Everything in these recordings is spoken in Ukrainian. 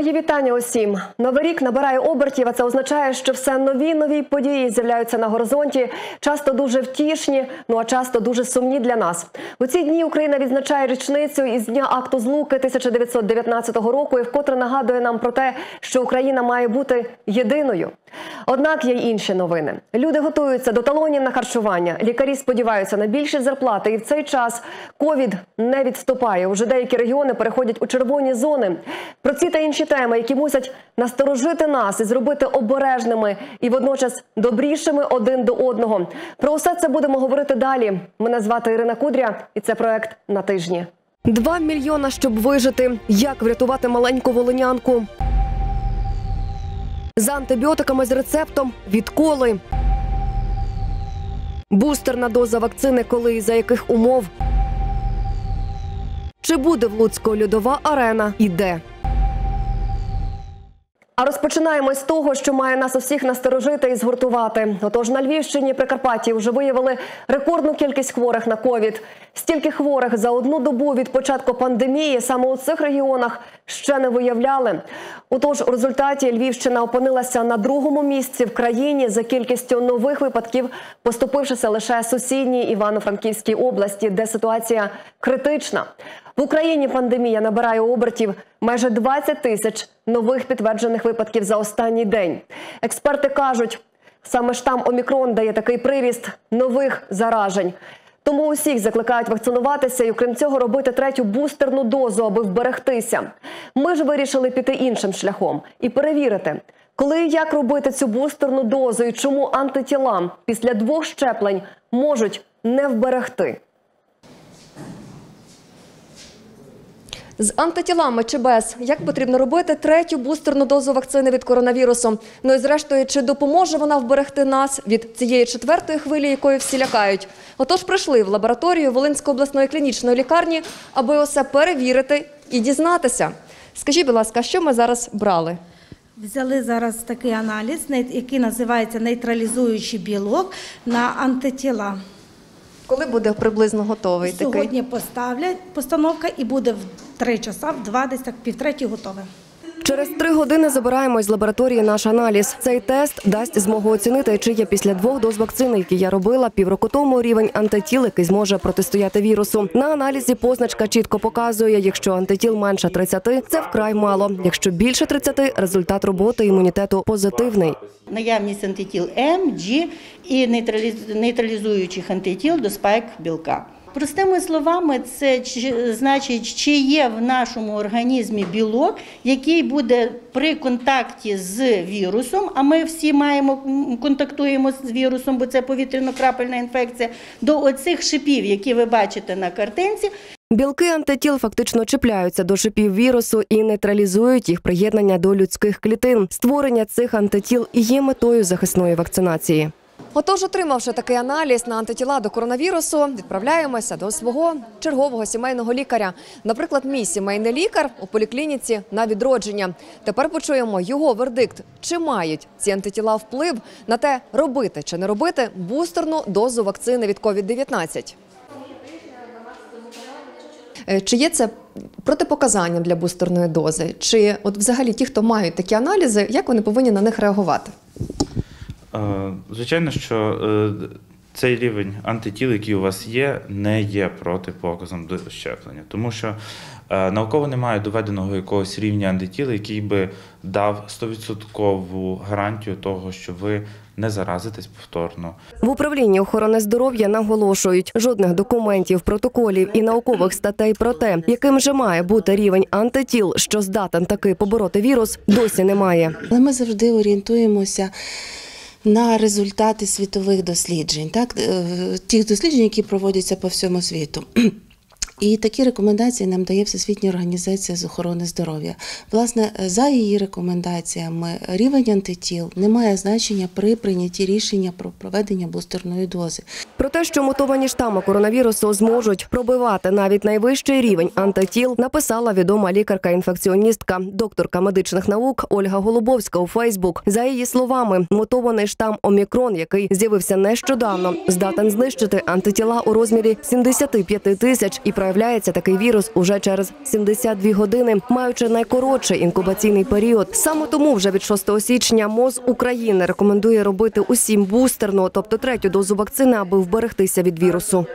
Мої вітання усім. Новий рік набирає обертів, а це означає, що все нові нові події з'являються на горизонті. Часто дуже втішні, ну а часто дуже сумні для нас. У ці дні Україна відзначає річницю із дня акту злуки 1919 року, і вкотре нагадує нам про те, що Україна має бути єдиною. Однак є й інші новини. Люди готуються до талонів на харчування. Лікарі сподіваються на більші зарплати, і в цей час ковід не відступає. Уже деякі регіони переходять у червоні зони. Про ці та інші теми, які мусять насторожити нас і зробити обережними і водночас добрішими один до одного. Про усе це будемо говорити далі. Мене звати Ірина Кудря, і це проект на тижні. Два мільйона, щоб вижити. Як врятувати маленьку волинянку? з антибіотиками з рецептом відколи. Бустерна доза вакцини, коли і за яких умов. Чи буде в Луцьку льодова арена і де? А розпочинаємо з того, що має нас усіх насторожити і згуртувати. Отож, на Львівщині Прикарпатті вже виявили рекордну кількість хворих на ковід. Стільки хворих за одну добу від початку пандемії саме у цих регіонах ще не виявляли. Отож, у результаті Львівщина опинилася на другому місці в країні за кількістю нових випадків, поступившися лише сусідній Івано-Франківській області, де ситуація критична. В Україні пандемія набирає обертів майже 20 тисяч нових підтверджених випадків за останній день. Експерти кажуть, саме штам Омікрон дає такий приріст нових заражень. Тому усіх закликають вакцинуватися і, окрім цього, робити третю бустерну дозу, аби вберегтися. Ми ж вирішили піти іншим шляхом і перевірити, коли і як робити цю бустерну дозу і чому антитіла після двох щеплень можуть не вберегти. З антитілами чи без як потрібно робити третю бустерну дозу вакцини від коронавірусу? Ну і зрештою, чи допоможе вона вберегти нас від цієї четвертої хвилі, якої всі лякають? Отож, прийшли в лабораторію Волинської обласної клінічної лікарні, аби усе перевірити і дізнатися. Скажіть, будь ласка, що ми зараз брали? Взяли зараз такий аналіз, який називається нейтралізуючий білок на антитіла. Коли буде приблизно готовий Сьогодні такий? поставлять постановка і буде в три часа, в два десь так півтреті готове. Через три години забираємо з лабораторії наш аналіз. Цей тест дасть змогу оцінити, чи є після двох доз вакцини, які я робила півроку тому, рівень антитіл, який зможе протистояти вірусу. На аналізі позначка чітко показує, якщо антитіл менше 30, це вкрай мало. Якщо більше 30, результат роботи імунітету позитивний. Наявність антитіл М, G і нейтралізуючих антитіл до спайк білка. Простими словами, це значить, чи є в нашому організмі білок, який буде при контакті з вірусом. А ми всі маємо контактуємо з вірусом, бо це повітряно-крапельна інфекція. До оцих шипів, які ви бачите на картинці. Білки антитіл фактично чіпляються до шипів вірусу і нейтралізують їх приєднання до людських клітин. Створення цих антитіл і є метою захисної вакцинації. Отож, отримавши такий аналіз на антитіла до коронавірусу, відправляємося до свого чергового сімейного лікаря. Наприклад, мій сімейний лікар у поліклініці на відродження. Тепер почуємо його вердикт, чи мають ці антитіла вплив на те, робити чи не робити бустерну дозу вакцини від COVID-19. Е, чи є це протипоказанням для бустерної дози? Чи от взагалі ті, хто мають такі аналізи, як вони повинні на них реагувати? Звичайно, що е, цей рівень антитіл, який у вас є, не є протипоказом до щеплення, тому що е, науково немає доведеного якогось рівня антитіл, який би дав 100% гарантію того, що ви не заразитесь повторно. В управлінні охорони здоров'я наголошують, жодних документів, протоколів і наукових статей про те, яким же має бути рівень антитіл, що здатен таки побороти вірус, досі немає. Але ми завжди орієнтуємося на результати світових досліджень, так ті тих досліджень, які проводяться по всьому світу. І такі рекомендації нам дає Всесвітня організація з охорони здоров'я. Власне, за її рекомендаціями, рівень антитіл не має значення при прийнятті рішення про проведення бустерної дози. Про те, що мутовані штами коронавірусу зможуть пробивати навіть найвищий рівень антитіл, написала відома лікарка-інфекціоністка, докторка медичних наук Ольга Голубовська у Фейсбук. За її словами, мутований штам Омікрон, який з'явився нещодавно, здатен знищити антитіла у розмірі 75 тисяч і проявляє проявляється такий вірус уже через 72 години, маючи найкоротший інкубаційний період. Саме тому вже від 6 січня МОЗ України рекомендує робити усім бустерну, тобто третю дозу вакцини, аби вберегтися від вірусу.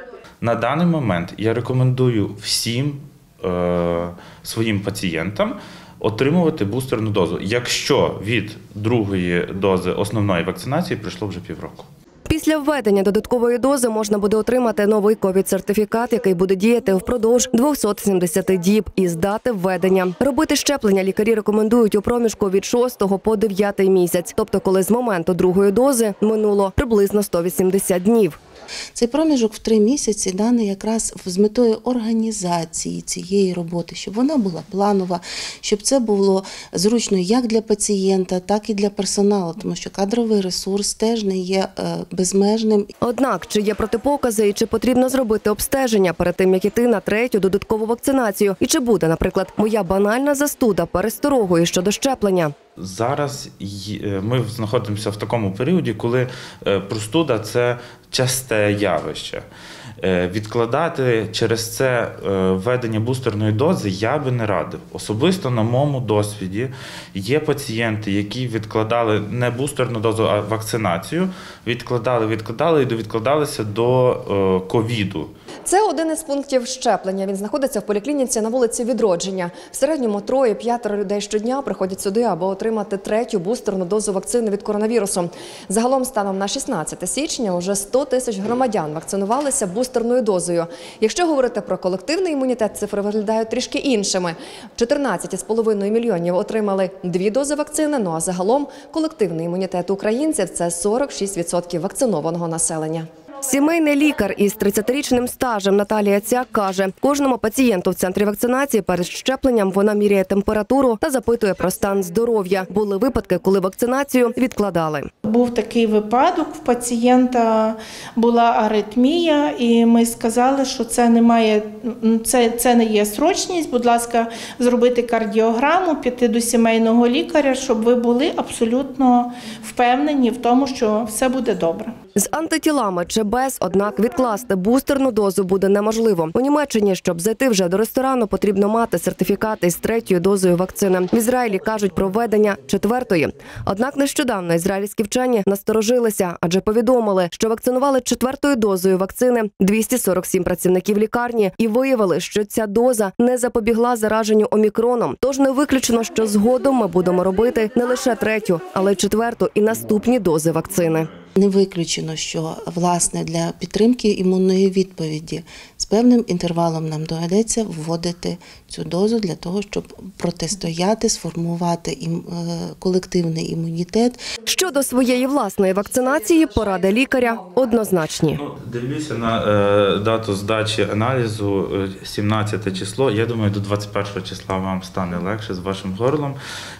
На даний момент я рекомендую всім е, своїм пацієнтам отримувати бустерну дозу, якщо від другої дози основної вакцинації пройшло вже півроку. Після введення додаткової дози можна буде отримати новий ковід-сертифікат, який буде діяти впродовж 270 діб із дати введення. Робити щеплення лікарі рекомендують у проміжку від 6 по 9 місяць, тобто коли з моменту другої дози минуло приблизно 180 днів. Цей проміжок в три місяці даний якраз з метою організації цієї роботи, щоб вона була планова, щоб це було зручно як для пацієнта, так і для персоналу, тому що кадровий ресурс теж не є е, безмежним Однак, чи є протипокази і чи потрібно зробити обстеження перед тим, як іти на третю додаткову вакцинацію, і чи буде, наприклад, моя банальна застуда пересторогою щодо щеплення? Зараз е, ми знаходимося в такому періоді, коли е, простуда це часте явище. Е, Відкладати через це введення бустерної дози я би не радив. Особисто на моєму досвіді є пацієнти, які відкладали не бустерну дозу, а вакцинацію. Відкладали, відкладали і довідкладалися до ковіду. Це один із пунктів щеплення. Він знаходиться в поліклініці на вулиці Відродження. В середньому троє-п'ятеро людей щодня приходять сюди, аби отримати третю бустерну дозу вакцини від коронавірусу. Загалом, станом на 16 січня, уже 100 тисяч громадян вакцинувалися бустерною дозою. Якщо говорити про колективний імунітет, цифри виглядають трішки іншими. 14,5 мільйонів отримали дві дози вакцини. Ну а загалом колективний імунітет українців це 46% вакцинованого населення. Сімейний лікар із 30-річним стажем Наталія Цяк каже, кожному пацієнту в центрі вакцинації перед щепленням вона міряє температуру та запитує про стан здоров'я. Були випадки, коли вакцинацію відкладали. Був такий випадок, в пацієнта була аритмія, і ми сказали, що це не має це, це не є срочність. Будь ласка, зробити кардіограму, піти до сімейного лікаря, щоб ви були абсолютно впевнені в тому, що все буде добре. З антитілами чи без, однак відкласти бустерну дозу буде неможливо. У Німеччині, щоб зайти вже до ресторану, потрібно мати сертифікат із третьою дозою вакцини. В Ізраїлі кажуть про введення четвертої. Однак нещодавно ізраїльські вчені насторожилися, адже повідомили, що вакцинували четвертою дозою вакцини 247 працівників лікарні і виявили, що ця доза не запобігла зараженню омікроном. Тож не виключено, що згодом ми будемо робити не лише третю, але й четверту і наступні дози вакцини. Не виключено, що власне для підтримки імунної відповіді з певним інтервалом нам доведеться вводити цю дозу для того, щоб протистояти, сформувати ім- е, колективний імунітет. Щодо своєї власної вакцинації, поради лікаря однозначні. Ну, дивлюся на е, дату здачі аналізу е, 17 число. Я думаю, до 21 числа вам стане легше з вашим горлом.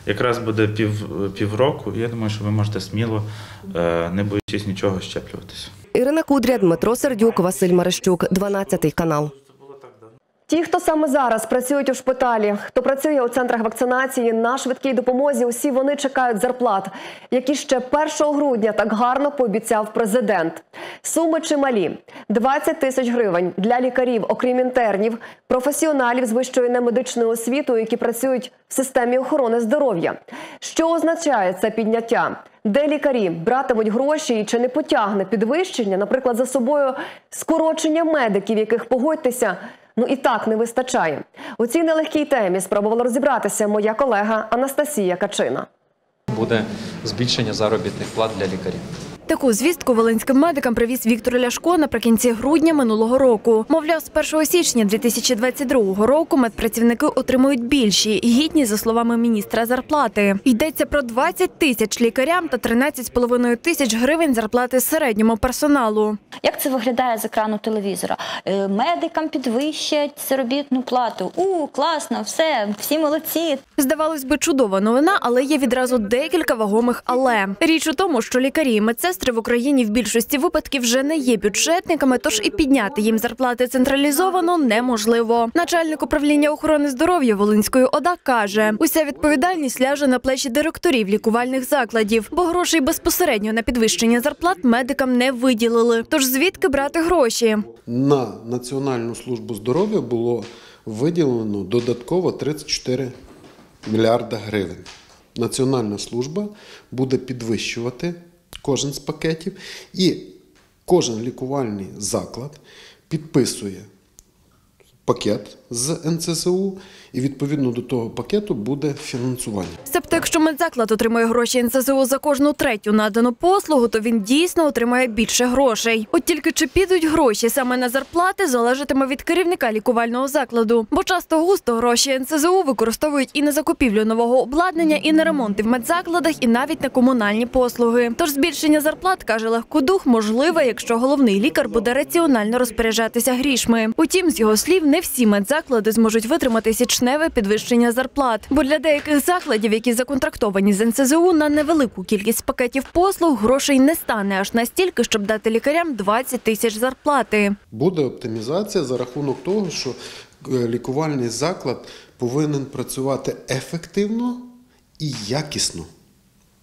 Якраз буде пів, півроку. Я думаю, що ви можете сміло, е, не боючись нічого, щеплюватися. Ірина Кудря, Дмитро Сердюк, Василь Марищук, 12 канал. Ті, хто саме зараз працюють у шпиталі, хто працює у центрах вакцинації на швидкій допомозі, усі вони чекають зарплат, які ще 1 грудня так гарно пообіцяв президент. Суми чималі – 20 тисяч гривень для лікарів, окрім інтернів, професіоналів з вищою немедичною освітою, які працюють в системі охорони здоров'я. Що означає це підняття? Де лікарі братимуть гроші і чи не потягне підвищення, наприклад, за собою скорочення медиків, яких погодьтеся, ну і так не вистачає. У цій нелегкій темі спробувала розібратися моя колега Анастасія Качина. буде збільшення заробітних плат для лікарів. Таку звістку волинським медикам привіз Віктор Ляшко наприкінці грудня минулого року. Мовляв, з 1 січня 2022 року медпрацівники отримують більші, гідні, за словами міністра, зарплати. Йдеться про 20 тисяч лікарям та 13,5 тисяч гривень зарплати середньому персоналу. Як це виглядає з екрану телевізора? Е, Медикам підвищать заробітну плату. У, класно, все, всі молодці. Здавалось би, чудова новина, але є відразу декілька вагомих але. Річ у тому, що лікарі і медсестри медсестри в Україні в більшості випадків вже не є бюджетниками, тож і підняти їм зарплати централізовано неможливо. Начальник управління охорони здоров'я Волинської ОДА каже, уся відповідальність ляже на плечі директорів лікувальних закладів, бо грошей безпосередньо на підвищення зарплат медикам не виділили. Тож звідки брати гроші? На Національну службу здоров'я було виділено додатково 34 мільярда гривень. Національна служба буде підвищувати кожен з пакетів, і кожен лікувальний заклад підписує пакет з НЦЗУ, і відповідно до того пакету буде фінансування. Себто, якщо медзаклад отримує гроші НСЗУ за кожну третю надану послугу, то він дійсно отримає більше грошей. От тільки чи підуть гроші саме на зарплати, залежатиме від керівника лікувального закладу. Бо часто густо гроші НСЗУ використовують і на закупівлю нового обладнання, і на ремонти в медзакладах, і навіть на комунальні послуги. Тож збільшення зарплат каже легкодух можливе, якщо головний лікар буде раціонально розпоряджатися грішми. Утім, з його слів, не всі медзаклади зможуть витримати січневе підвищення зарплат. Бо для деяких закладів, які законтрактовані з НСЗУ на невелику кількість пакетів послуг, грошей не стане аж настільки, щоб дати лікарям 20 тисяч зарплати. Буде оптимізація за рахунок того, що е, лікувальний заклад повинен працювати ефективно і якісно.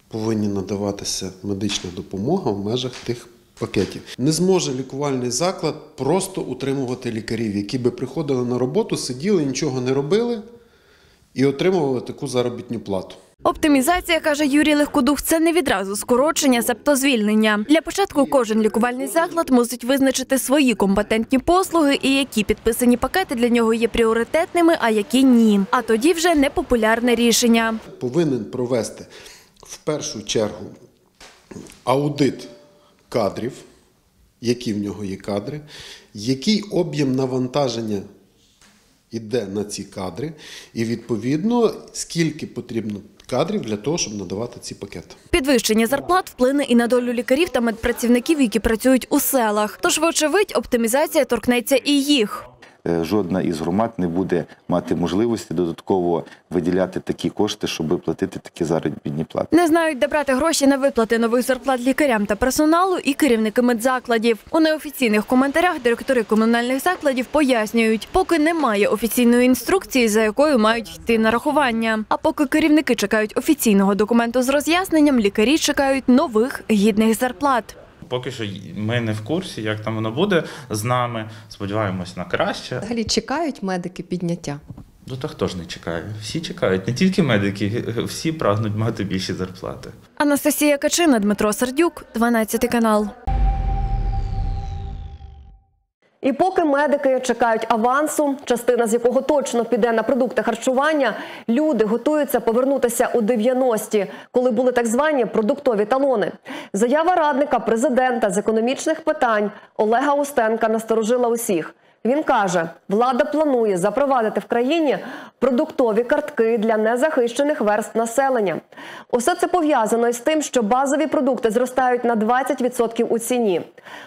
Повинні надаватися медична допомога в межах тих пакетів. Не зможе лікувальний заклад просто утримувати лікарів, які би приходили на роботу, сиділи, нічого не робили і отримували таку заробітну плату. Оптимізація, каже Юрій Легкодух, це не відразу скорочення, себто звільнення. Для початку кожен лікувальний заклад мусить визначити свої компетентні послуги і які підписані пакети для нього є пріоритетними, а які ні. А тоді вже непопулярне рішення. повинен провести в першу чергу аудит кадрів, які в нього є кадри, який об'єм навантаження йде на ці кадри, і відповідно скільки потрібно кадрів для того, щоб надавати ці пакети. Підвищення зарплат вплине і на долю лікарів та медпрацівників, які працюють у селах. Тож, вочевидь, оптимізація торкнеться і їх. Е, Жодна із громад не буде мати можливості додатково виділяти такі кошти, щоб платити такі заробітні плати. Не знають, де брати гроші на виплати нових зарплат лікарям та персоналу і керівники медзакладів. У неофіційних коментарях директори комунальних закладів пояснюють, поки немає офіційної інструкції, за якою мають йти нарахування. А поки керівники чекають офіційного документу з роз'ясненням, лікарі чекають нових гідних зарплат. Поки що ми не в курсі, як там воно буде з нами. Сподіваємось на краще. Взагалі чекають медики підняття. Ну та хто ж не чекає? Всі чекають, не тільки медики, всі прагнуть мати більші зарплати. Анастасія Качина, Дмитро Сердюк, 12 канал. І поки медики чекають авансу, частина з якого точно піде на продукти харчування, люди готуються повернутися у 90-ті, коли були так звані продуктові талони. Заява радника президента з економічних питань Олега Устенка насторожила усіх. Він каже, влада планує запровадити в країні продуктові картки для незахищених верств населення. Усе це пов'язано із тим, що базові продукти зростають на 20% у ціні.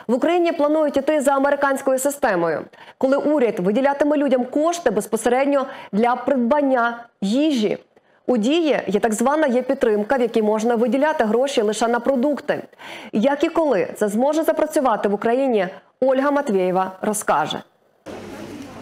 В Україні планують іти за американською системою, коли уряд виділятиме людям кошти безпосередньо для придбання їжі. У дії є так звана є підтримка, в якій можна виділяти гроші лише на продукти. Як і коли це зможе запрацювати в Україні, Ольга Матвєєва розкаже.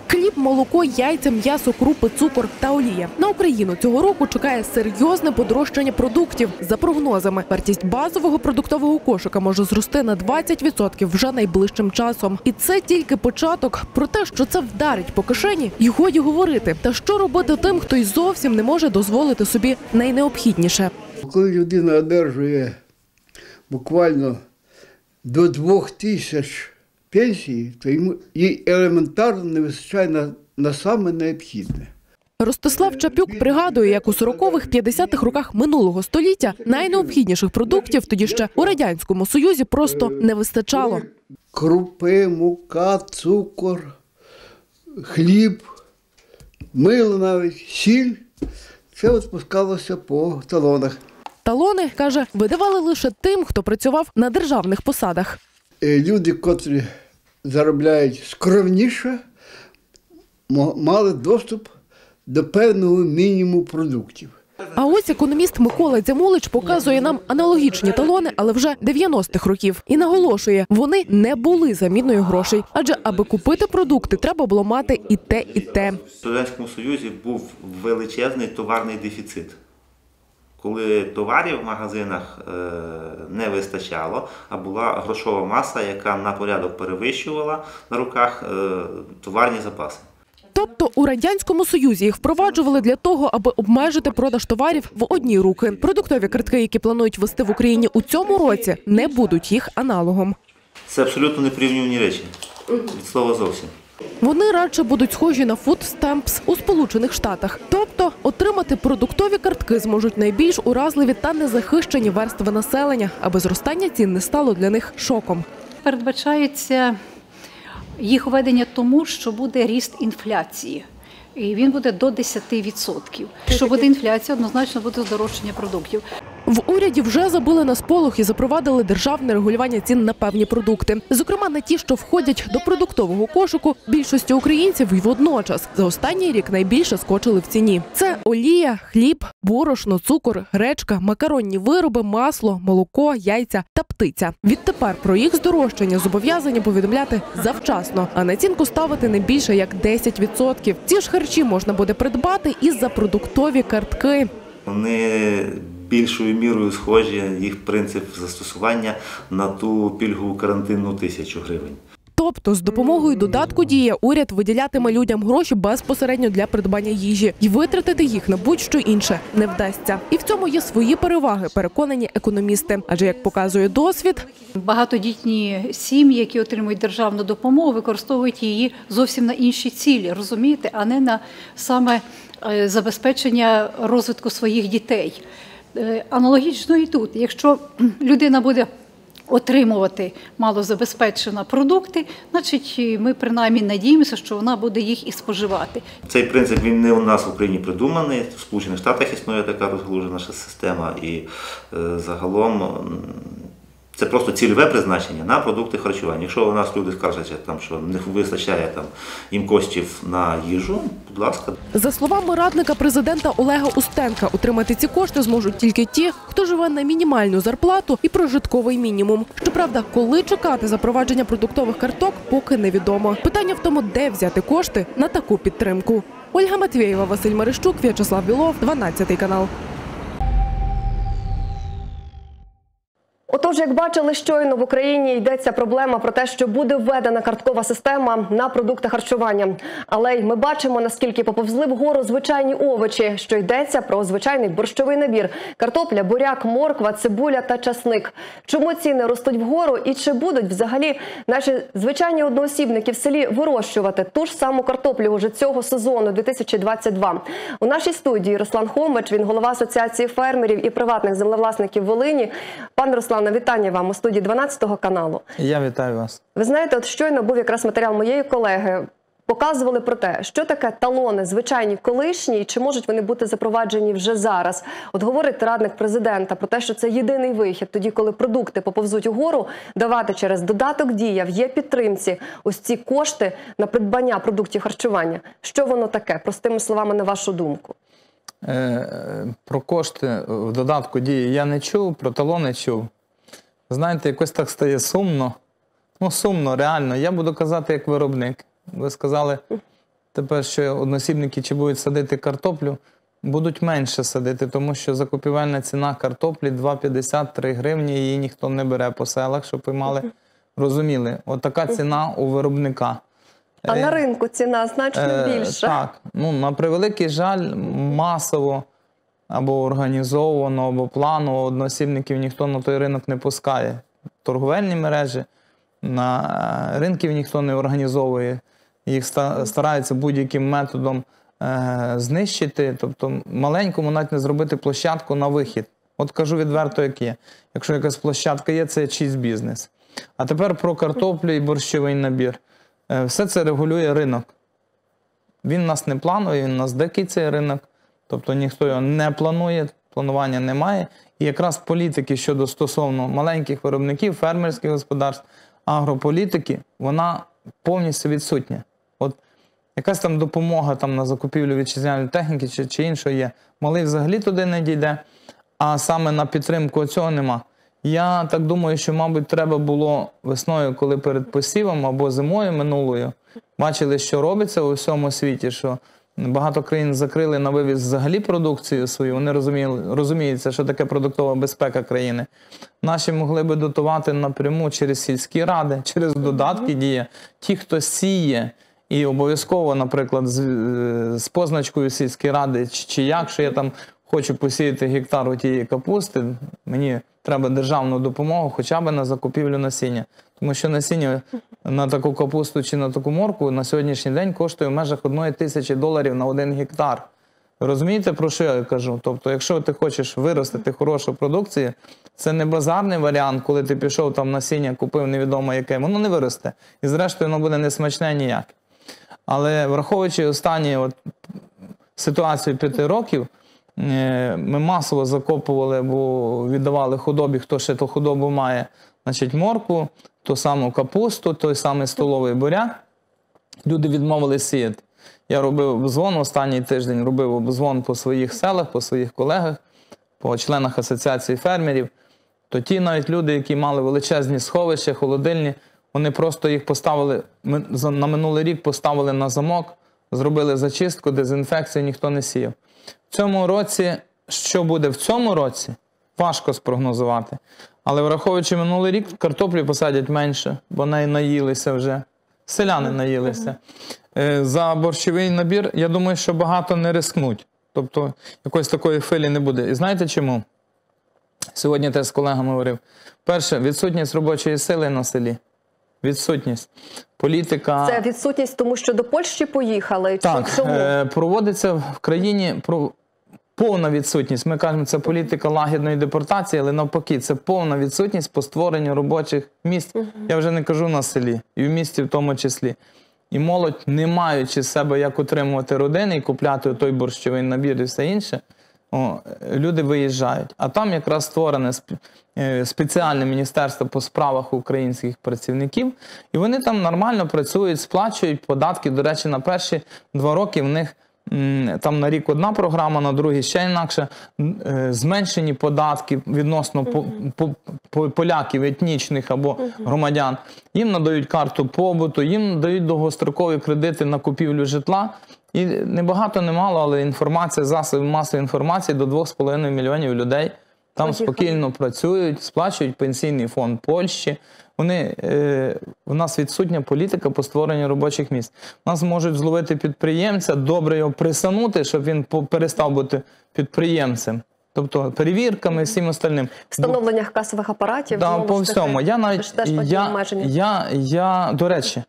Хліб, молоко, яйця, м'ясо, крупи, цукор та олія. На Україну цього року чекає серйозне подорожчання продуктів. За прогнозами, вартість базового продуктового кошика може зрости на 20% вже найближчим часом. І це тільки початок. Про те, що це вдарить по кишені, й годі говорити. Та що робити тим, хто й зовсім не може дозволити собі найнеобхідніше. Коли людина одержує буквально до двох тисяч пенсії, то йому їй елементарно не вистачає на, на саме необхідне. Ростислав Чапюк пригадує, як у 40-х, 50-х роках минулого століття найнеобхідніших продуктів тоді ще у радянському союзі просто не вистачало. Крупи, мука, цукор, хліб, мило навіть, сіль. Це от спускалося по талонах. Талони каже, видавали лише тим, хто працював на державних посадах. Е, Люди, котрі заробляють скромніше, мо- мали доступ до певного мінімуму продуктів. А ось економіст Микола Дзямулич показує нам аналогічні талони, але вже 90-х років, і наголошує, вони не були заміною грошей. Адже аби купити продукти, треба було мати і те, і те. В Радянському Союзі був величезний товарний дефіцит. Коли товарів в магазинах е, не вистачало, а була грошова маса, яка на порядок перевищувала на руках е, товарні запаси. Тобто у радянському союзі їх впроваджували для того, аби обмежити продаж товарів в одні руки. Продуктові картки, які планують ввести в Україні у цьому році, не будуть їх аналогом. Це абсолютно непорівнювані речі. Від слова зовсім. Вони радше будуть схожі на food stamps у Сполучених Штатах. Тобто отримати продуктові картки зможуть найбільш уразливі та незахищені верстви населення, аби зростання цін не стало для них шоком. Передбачається їх введення тому, що буде ріст інфляції. І він буде до 10%. Якщо буде інфляція, однозначно буде здорожчання продуктів. В уряді вже забили на сполох і запровадили державне регулювання цін на певні продукти, зокрема на ті, що входять до продуктового кошику більшості українців, і водночас за останній рік найбільше скочили в ціні. Це олія, хліб, борошно, цукор, гречка, макаронні вироби, масло, молоко, яйця та птиця. Відтепер про їх здорожчання зобов'язані повідомляти завчасно, а націнку ставити не більше як 10%. Ці ж харчі можна буде придбати і за продуктові картки. Вони більшою мірою схожі їх принцип застосування на ту пільгову карантинну тисячу гривень. Тобто, з допомогою додатку дія уряд виділятиме людям гроші безпосередньо для придбання їжі, і витратити їх на будь-що інше не вдасться. І в цьому є свої переваги, переконані економісти. Адже як показує досвід, Багатодітні сім'ї, які отримують державну допомогу, використовують її зовсім на інші цілі, розумієте, а не на саме е, забезпечення розвитку своїх дітей. Е, Аналогічно і тут, якщо людина буде отримувати малозабезпечена продукти, значить ми принаймні надіємося, що вона буде їх і споживати. Цей принцип він не у нас в Україні придуманий. В Сполучених Штатах існує така розглужена система, і е, загалом це просто цільове призначення на продукти харчування. Якщо у нас люди скаржаться, там, що не вистачає там, їм коштів на їжу, будь ласка, за словами радника президента Олега Устенка, отримати ці кошти зможуть тільки ті, хто живе на мінімальну зарплату і прожитковий мінімум. Щоправда, коли чекати запровадження продуктових карток, поки невідомо. Питання в тому, де взяти кошти на таку підтримку. Ольга Матвєєва, Василь Мерещук, В'ячеслав Білов, 12 канал. Отож, як бачили, щойно в Україні йдеться проблема про те, що буде введена карткова система на продукти харчування. Але й ми бачимо, наскільки поповзли вгору звичайні овочі, що йдеться про звичайний борщовий набір: картопля, буряк, морква, цибуля та часник. Чому ціни ростуть вгору і чи будуть взагалі наші звичайні одноосібники в селі вирощувати ту ж саму картоплю уже цього сезону 2022? У нашій студії Руслан Хомич, він голова асоціації фермерів і приватних землевласників Волині. Пане Руслане, вітання вам у студії 12 каналу. Я вітаю вас. Ви знаєте, от щойно був якраз матеріал моєї колеги. Показували про те, що таке талони, звичайні колишні, і чи можуть вони бути запроваджені вже зараз. От говорить радник президента про те, що це єдиний вихід, тоді коли продукти поповзуть угору, давати через додаток дія в є підтримці ось ці кошти на придбання продуктів харчування. Що воно таке? Простими словами, на вашу думку. Е, Про кошти в додатку дії я не чув, про талони чув. Знаєте, якось так стає сумно. Ну, сумно, реально. Я буду казати як виробник. Ви сказали тепер, що односібники чи будуть садити картоплю, будуть менше садити, тому що закупівельна ціна картоплі 2,53 гривні, її ніхто не бере по селах, щоб ви мали розуміли. От така ціна у виробника. А Е, на ринку ціна значно Е, більша. Так, ну на превеликий жаль, масово або організовано, або планово одноосібників ніхто на той ринок не пускає. Торговельні мережі, на е, ринків ніхто не організовує. Їх стараються будь-яким методом е, знищити. Тобто маленькому навіть не зробити площадку на вихід. От кажу відверто, як є. Якщо якась площадка є, це чийсь бізнес. А тепер про картоплю і борщовий набір. Е, Все це регулює ринок. Він нас не планує, він нас дикий цей ринок. Тобто ніхто його не планує, планування немає. І якраз політики щодо стосовно маленьких виробників, фермерських господарств, агрополітики, вона повністю відсутня. От Якась там допомога там, на закупівлю вітчизняної техніки чи, чи іншого є. Малий взагалі туди не дійде, а саме на підтримку цього нема. Я так думаю, що, мабуть, треба було весною, коли перед посівом або зимою минулою, бачили, що робиться у всьому світі, що багато країн закрили на вивіз взагалі продукцію свою, вони розуміли, розуміються, що таке продуктова безпека країни. Наші могли би дотувати напряму через сільські ради, через додатки діє. Ті, хто сіє, і обов'язково, наприклад, з, е, з позначкою сільської ради, чи, чи як, що я там хочу посіяти гектар у тієї капусти, мені треба державну допомогу хоча б на закупівлю насіння. Тому що насіння на таку капусту чи на таку морку на сьогоднішній день коштує в межах одної тисячі доларів на один гектар. Розумієте, про що я кажу? Тобто, якщо ти хочеш виростити хорошу продукцію, це не базарний варіант, коли ти пішов там насіння, купив невідомо яке, воно не виросте. І зрештою воно буде не смачне ніяке. Але враховуючи останні от ситуацію п'яти років, е, ми масово закопували або віддавали худобі, хто ще ту худобу має, значить, морку, ту саму капусту, той самий столовий буряк. Люди відмовились сіяти. Я робив обзвон останній тиждень, робив обзвон по своїх селах, по своїх колегах, по членах асоціації фермерів. То ті навіть люди, які мали величезні сховища, холодильні, вони просто їх поставили на минулий рік поставили на замок, зробили зачистку, дезінфекцію, ніхто не сіяв. В цьому році, що буде в цьому році, важко спрогнозувати. Але враховуючи минулий рік, картоплі посадять менше, бо неї наїлися вже. Селяни наїлися. Е, За борщовий набір, я думаю, що багато не рискнуть. Тобто якоїсь такої хвилі не буде. І знаєте чому? Сьогодні теж з колегами говорив. Перше, відсутність робочої сили на селі. Відсутність. Політика. Це відсутність, тому що до Польщі поїхали. Так, Чому? е, проводиться в країні повна відсутність. Ми кажемо, це політика лагідної депортації, але навпаки, це повна відсутність по створенню робочих місць. Я вже не кажу на селі, і в місті в тому числі. І молодь, не маючи себе, як утримувати родини і купляти той борщовий набір і все інше, о, люди виїжджають. А там якраз створене е, спеціальне міністерство по справах українських працівників, і вони там нормально працюють, сплачують податки. До речі, на перші два роки в них. Там на рік одна програма, на другий ще інакше. Е, Зменшені податки відносно по, по, по- поляків, етнічних або громадян. Їм надають карту побуту, їм дають довгострокові кредити на купівлю житла. І не багато, не мало, але інформація, засоби масової інформації до 2,5 мільйонів людей там Поїхали. спокійно працюють, сплачують пенсійний фонд Польщі. Вони, е, у нас відсутня політика по створенню робочих місць. Нас можуть зловити підприємця, добре його присанути, щоб він перестав бути підприємцем. Тобто перевірками і всім остальним. Встановленнях касових апаратів. Да, по всьому. Я навіть я, я, я, до речі,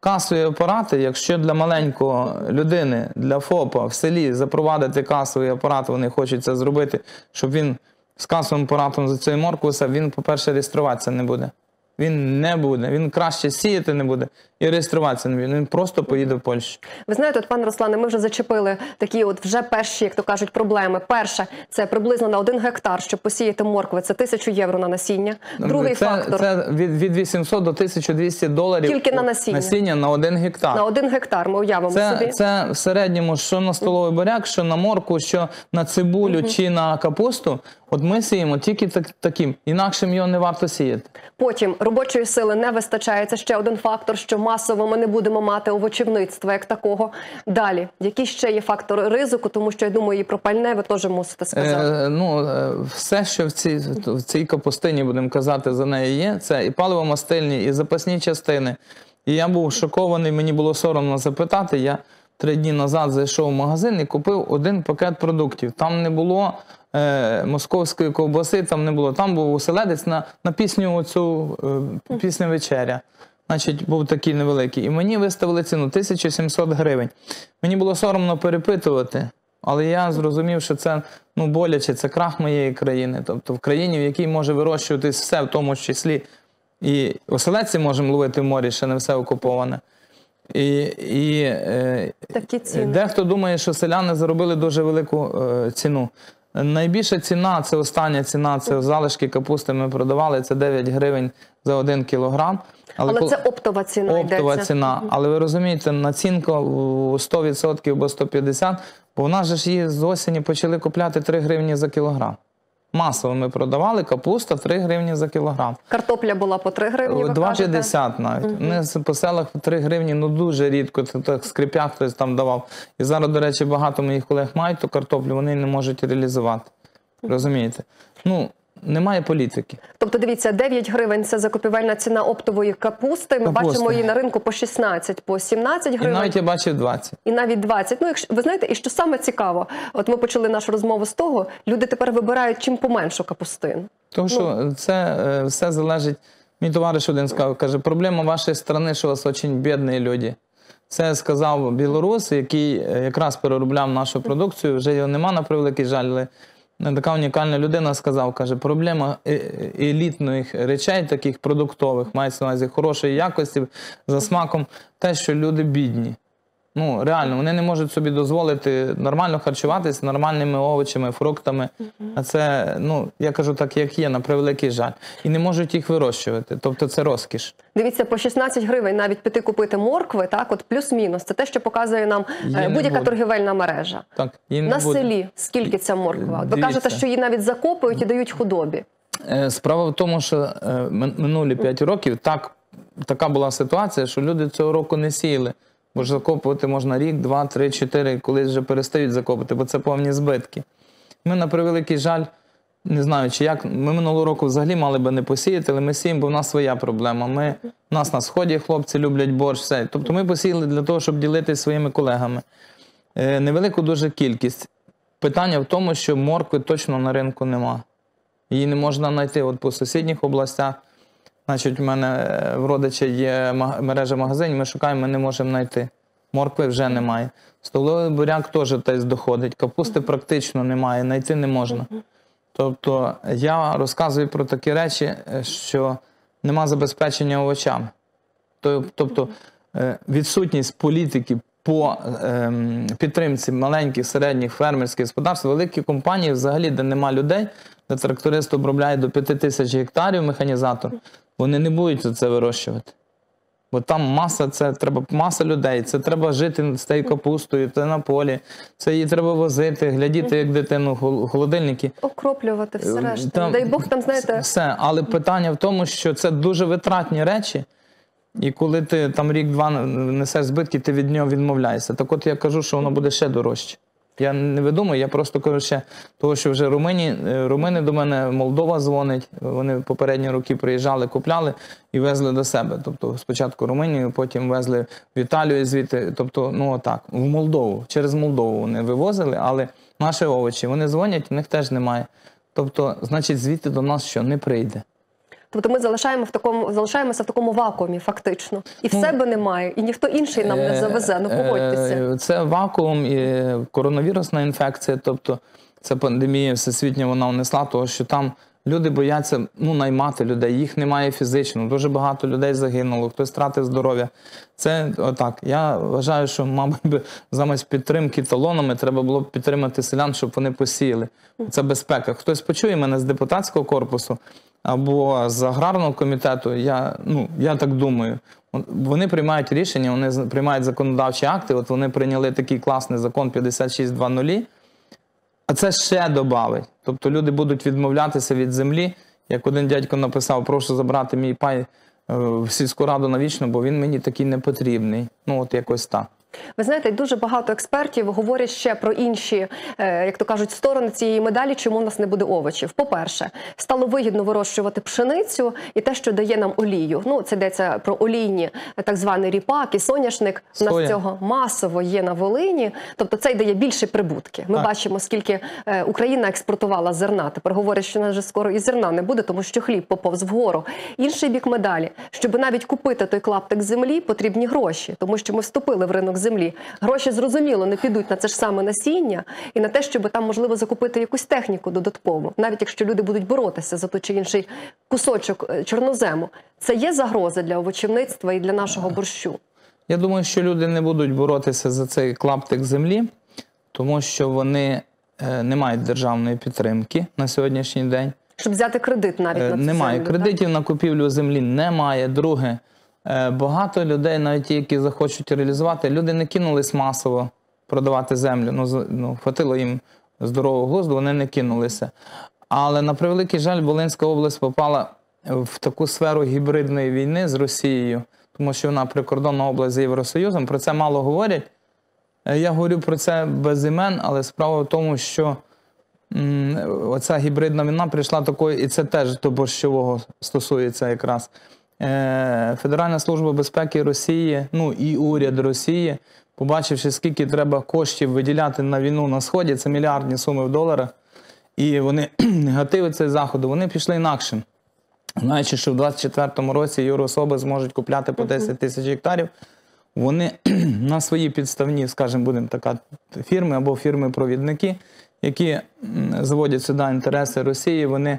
касові апарати, якщо для маленького людини, для ФОПа в селі запровадити касовий апарат, вони хочуть це зробити, щоб він з касовим апаратом за цією морквуса, він, по-перше, реєструватися не буде. Він не буде. Він краще сіяти не буде і реєструватися не буде. Він просто поїде в Польщу. Ви знаєте, от, пане Руслане, ми вже зачепили такі от вже перші, як то кажуть, проблеми. Перше, це приблизно на один гектар, щоб посіяти моркви, це тисячу євро на насіння. Другий це, фактор Це від, від 800 до 1200 доларів Тільки на насіння. насіння на один гектар. на один гектар. Ми уявимо Це, собі. це в середньому, що на столовий буряк, що на морку, що на цибулю чи на капусту. От ми сіємо тільки так, таким, інакшим його не варто сіяти. Потім робочої сили не вистачає. Це ще один фактор, що масово ми не будемо мати овочівництва як такого. Далі, які ще є фактори ризику, тому що я думаю, і про пальне ви теж мусите сказати. Е, ну, е, все, що в цій, в цій капустині, будемо казати, за неї є, це і паливомастильні, і запасні частини. І я був шокований, мені було соромно запитати. Я три дні назад зайшов в магазин і купив один пакет продуктів. Там не було е, московської ковбаси, там не було. Там був оселедець на, на пісню оцю е, пісню вечеря. Значить, був такий невеликий. І мені виставили ціну 1700 гривень. Мені було соромно перепитувати. Але я зрозумів, що це ну боляче, це крах моєї країни. Тобто в країні, в якій може вирощуватись все, в тому числі і оселедці можемо ловити в морі, ще не все окуповане. І, і е, Такі ціни. дехто думає, що селяни заробили дуже велику е, ціну. Найбільша ціна це остання ціна, це залишки капусти ми продавали, це 9 гривень за 1 кілограм. Але, Але це оптова ціна оптова йдеться. ціна. Але ви розумієте, націнка 100% або 150%, бо в нас же ж її з осені почали купляти 3 гривні за кілограм. Масово ми продавали капуста 3 гривні за кілограм. Картопля була по 3 гривні, ви кажете? 2,50 навіть. Угу. З- по селах по 3 гривні, ну дуже рідко, це так скрипя, хтось там давав. І зараз, до речі, багато моїх колег мають ту картоплю, вони не можуть реалізувати. Розумієте? Ну, немає політики. Тобто, дивіться, 9 гривень це закупівельна ціна оптової капусти. Ми Капусти. бачимо її на ринку по 16, по 17 І гривень. навіть я бачив 20. І навіть 20. Ну, якщо ви знаєте, і що саме цікаво, от ми почали нашу розмову з того, люди тепер вибирають чим поменшу капустину. Тому що це е, все залежить. Мій товариш один сказав, каже, проблема вашої країни, що у вас дуже бідні люди. Це сказав білорус, який е, якраз переробляв нашу продукцію. Вже його нема на превеликий жаль, але така унікальна людина сказав, каже, проблема е- е- елітних речей, таких продуктових, мається на увазі хорошої якості, за смаком, те, що люди бідні. Ну, реально, вони не можуть собі дозволити нормально харчуватися нормальними овочами, фруктами. А це, ну, я кажу так, як є, на превеликий жаль. І не можуть їх вирощувати. Тобто це розкіш. Дивіться, по 16 гривень навіть піти купити моркви, так, от плюс-мінус. Це те, що показує нам е, будь-яка торгівельна мережа. Так, її не На буде. селі скільки ця морква? От Ви Дивіться. кажете, що її навіть закопують і дають худобі. Е, Справа в тому, що е, минулі 5 років так, така була ситуація, що люди цього року не сіяли. Бо ж закопувати можна рік, два, три, чотири, колись вже перестають закопувати, бо це повні збитки. Ми, на превеликий жаль, не знаю, чи як. Ми минулого року взагалі мали би не посіяти, але ми сіємо, бо в нас своя проблема. Ми, у нас на сході хлопці люблять борщ, все. Тобто ми посіяли для того, щоб ділитися своїми колегами. Е, невелику дуже кількість. Питання в тому, що моркви точно на ринку нема. Її не можна знайти от по сусідніх областях. Значить, у мене е, в родича є мережа магазинів, ми шукаємо, ми не можемо знайти. Моркви вже немає. Столовий буряк теж десь доходить, капусти практично немає, знайти не можна. Тобто я розказую про такі речі, е, що нема забезпечення овочами. Тобто е, відсутність політики по ем, підтримці маленьких, середніх фермерських господарств, великі компанії, взагалі, де нема людей, де тракторист обробляє до 5 тисяч гектарів механізатор, вони не будуть це вирощувати. Бо там маса, це треба маса людей, це треба жити з тією капустою, це на полі, це її треба возити, глядіти, як дитину в холодильники. Окроплювати все Е, решта. Дай Бог там, знаєте, Все, але питання в тому, що це дуже витратні речі, і коли ти там рік-два несеш збитки, ти від нього відмовляєшся. Так от я кажу, що воно буде ще дорожче. Я не видумую, я просто кажу ще того, що вже румині, е, румини до мене, Молдова дзвонить. Вони попередні роки приїжджали, купляли і везли до себе. Тобто спочатку Румунію, потім везли в Італію звідти. Тобто, ну отак, в Молдову. Через Молдову вони вивозили, але наші овочі вони дзвонять, у них теж немає. Тобто, значить, звідти до нас що не прийде. Тобто ми залишаємо в такому, залишаємося в такому вакуумі, фактично. І в себе немає, і ніхто інший нам не завезе. Ну погодьтеся. Е, Це вакуум і коронавірусна інфекція, тобто це пандемія всесвітня вона внесла, того що там люди бояться ну, наймати людей, їх немає фізично. Дуже багато людей загинуло, хтось втратив здоров'я. Це отак. Я вважаю, що, мабуть, би замість підтримки талонами треба було б підтримати селян, щоб вони посіяли. Це безпека. Хтось почує мене з депутатського корпусу або з аграрного комітету. Я, ну, я так думаю. Вони приймають рішення, вони приймають законодавчі акти. От вони прийняли такий класний закон 56.2.0, а це ще додавить. Тобто люди будуть відмовлятися від землі. Як один дядько написав, прошу забрати мій пай е, в сільську раду навічно, бо він мені такий не потрібний. Ну, от якось так. Ви знаєте, дуже багато експертів говорять ще про інші, е, як то кажуть, сторони цієї медалі, чому в нас не буде овочів. По-перше, стало вигідно вирощувати пшеницю і те, що дає нам олію. Ну, це йдеться про олійні, е, так званий ріпак і соняшник. У нас цього масово є на Волині. Тобто це й дає більше прибутки. Ми Так. бачимо, скільки е, Україна експортувала зерна. Тепер говорять, що нас вже скоро і зерна не буде, тому що хліб поповз вгору. Інший бік медалі, щоб навіть купити той клаптик землі, потрібні гроші, тому що ми вступили в ринок землі. Гроші зрозуміло не підуть на це ж саме насіння і на те, щоб там можливо закупити якусь техніку додаткову, навіть якщо люди будуть боротися за той чи інший кусочок е, чорнозему. Це є загроза для овочівництва і для нашого борщу. Я думаю, що люди не будуть боротися за цей клаптик землі, тому що вони е, не мають державної підтримки на сьогоднішній день. Щоб взяти кредит навіть Е, на цю Немає землю, так? кредитів на купівлю землі, немає. Друге, Багато людей, навіть ті, які захочуть реалізувати, люди не кинулись масово продавати землю. Ну, ну хватило їм здорового глузду, вони не кинулися. Але на превеликий жаль, Волинська область попала в таку сферу гібридної війни з Росією, тому що вона прикордонна область з Євросоюзом. Про це мало говорять. Е, Я говорю про це без імен, але справа в тому, що оця гібридна війна прийшла такою, і це теж до борщового стосується якраз. Е, Федеральна служба безпеки Росії, ну і уряд Росії, побачивши, скільки треба коштів виділяти на війну на Сході, це мільярдні суми в доларах, і вони негативи цього заходу, вони пішли інакшим. Знаючи, що в 2024 році юрособи зможуть купляти по 10 тисяч гектарів, вони на свої підставні, скажімо, будемо така фірми або фірми-провідники, які заводять сюди інтереси Росії, вони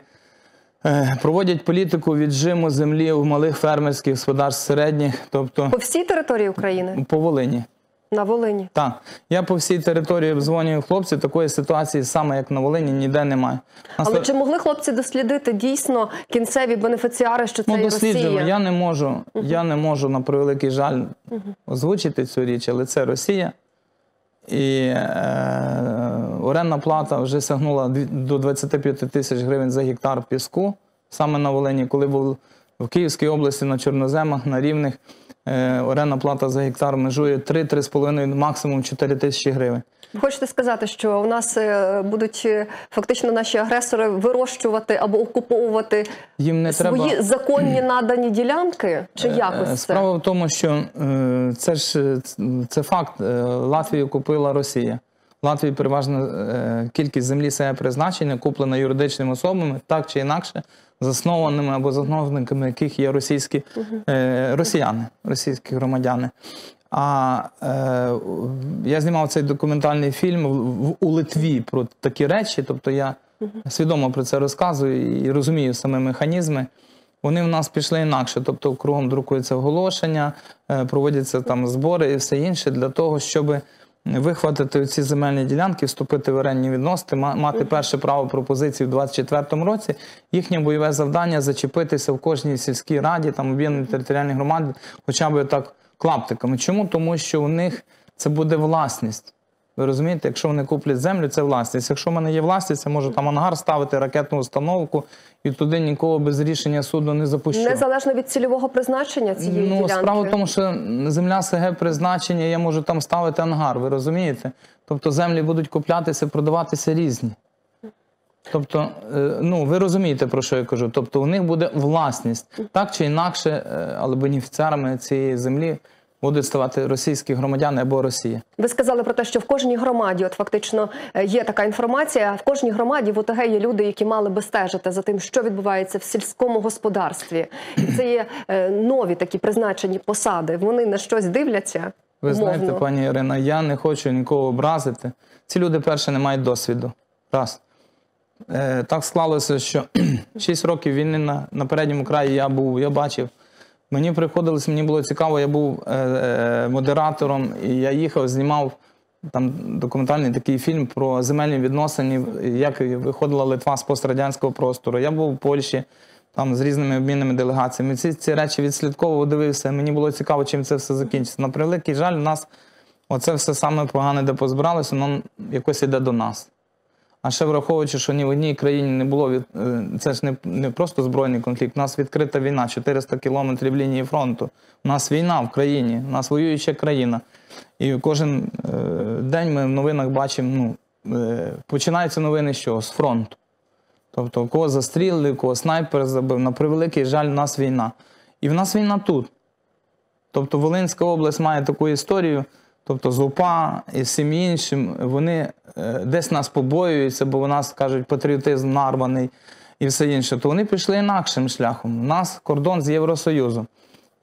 проводять політику віджиму землі у малих фермерських господарств середніх, тобто По всій території України по Волині. на Волині. Так, я по всій території обдзвонюю хлопці, такої ситуації саме як на Волині, ніде немає. Нас Але чи могли хлопці дослідити дійсно кінцеві бенефіціари, що це Ну. Росія? Я не можу, я не можу на превеликий жаль Мгм. озвучити цю річ, але це Росія. І е, орендна плата вже сягнула до 25 тисяч гривень за гектар піску саме на Волині, коли був в Київській області на Чорноземах, на рівних е, орендна плата за гектар межує 3-3,5, максимум 4 тисячі гривень. Хочете сказати, що у нас е, будуть е, фактично наші агресори вирощувати або окуповувати Їм не свої треба... законні надані ділянки? Чи Е, якось це? Справа в тому, що це ж це факт. Латвію купила Росія. Латвії переважна кількість землі себе призначення куплена юридичними особами, так чи інакше, заснованими або засновниками яких є російські росіяни, російські громадяни. А е, я знімав цей документальний фільм в, в- у Литві про такі речі, тобто я свідомо про це розказую і розумію саме механізми. Вони в нас пішли інакше, тобто кругом друкується оголошення, е, проводяться там збори і все інше для того, щоб вихватити ці земельні ділянки, вступити в орендні відносини, ма- мати перше право пропозиції в 2024 році. Їхнє бойове завдання зачепитися в кожній сільській раді, там об'єднані територіальні громади, хоча б так клаптиками. Чому? Тому що у них це буде власність. Ви розумієте, якщо вони куплять землю, це власність. Якщо в мене є власність, я можу там ангар ставити, ракетну установку, і туди нікого без рішення суду не запущу. Незалежно від цільового призначення цієї Ну, ділянки. справа в тому, що земля СГ призначення, я можу там ставити ангар, ви розумієте? Тобто землі будуть куплятися, продаватися різні. Тобто, е, ну ви розумієте, про що я кажу. Тобто, у них буде власність. Так чи інакше, е, але бенефіціарами цієї землі будуть ставати російські громадяни або Росія. Ви сказали про те, що в кожній громаді, от фактично е, є така інформація. В кожній громаді в ОТГ є люди, які мали би стежити за тим, що відбувається в сільському господарстві. І це є нові такі призначені посади. Вони на щось дивляться. Ви умовно. знаєте, пані Ірина, я не хочу нікого образити. Ці люди, перше, не мають досвіду. Раз. Е, так склалося, що 6 років війни на, на передньому краї я був, я бачив. Мені приходилось, мені було цікаво, я був е, е, модератором, і я їхав, знімав там документальний такий фільм про земельні відносини, як виходила Литва з пострадянського простору. Я був у Польщі там з різними обмінними делегаціями. Ці, ці речі відслідковував, дивився. Мені було цікаво, чим це все закінчиться. На превеликий жаль, у нас оце все саме погане, де позбиралося, воно якось іде до нас. А ще враховуючи, що ні в одній країні не було від е, це ж не, не просто збройний конфлікт. У нас відкрита війна, 400 кілометрів лінії фронту. У нас війна в країні, у нас воююча країна. І кожен е, день ми в новинах бачимо, ну, е, починаються новини чого? З фронту. Тобто, кого застрілили, кого снайпер забив. На превеликий жаль, у нас війна. І в нас війна тут. Тобто Волинська область має таку історію, тобто з і всім іншим, вони е, десь нас побоюються, бо у нас кажуть, патріотизм нарваний і все інше. То вони пішли інакшим шляхом. У нас кордон з Євросоюзом.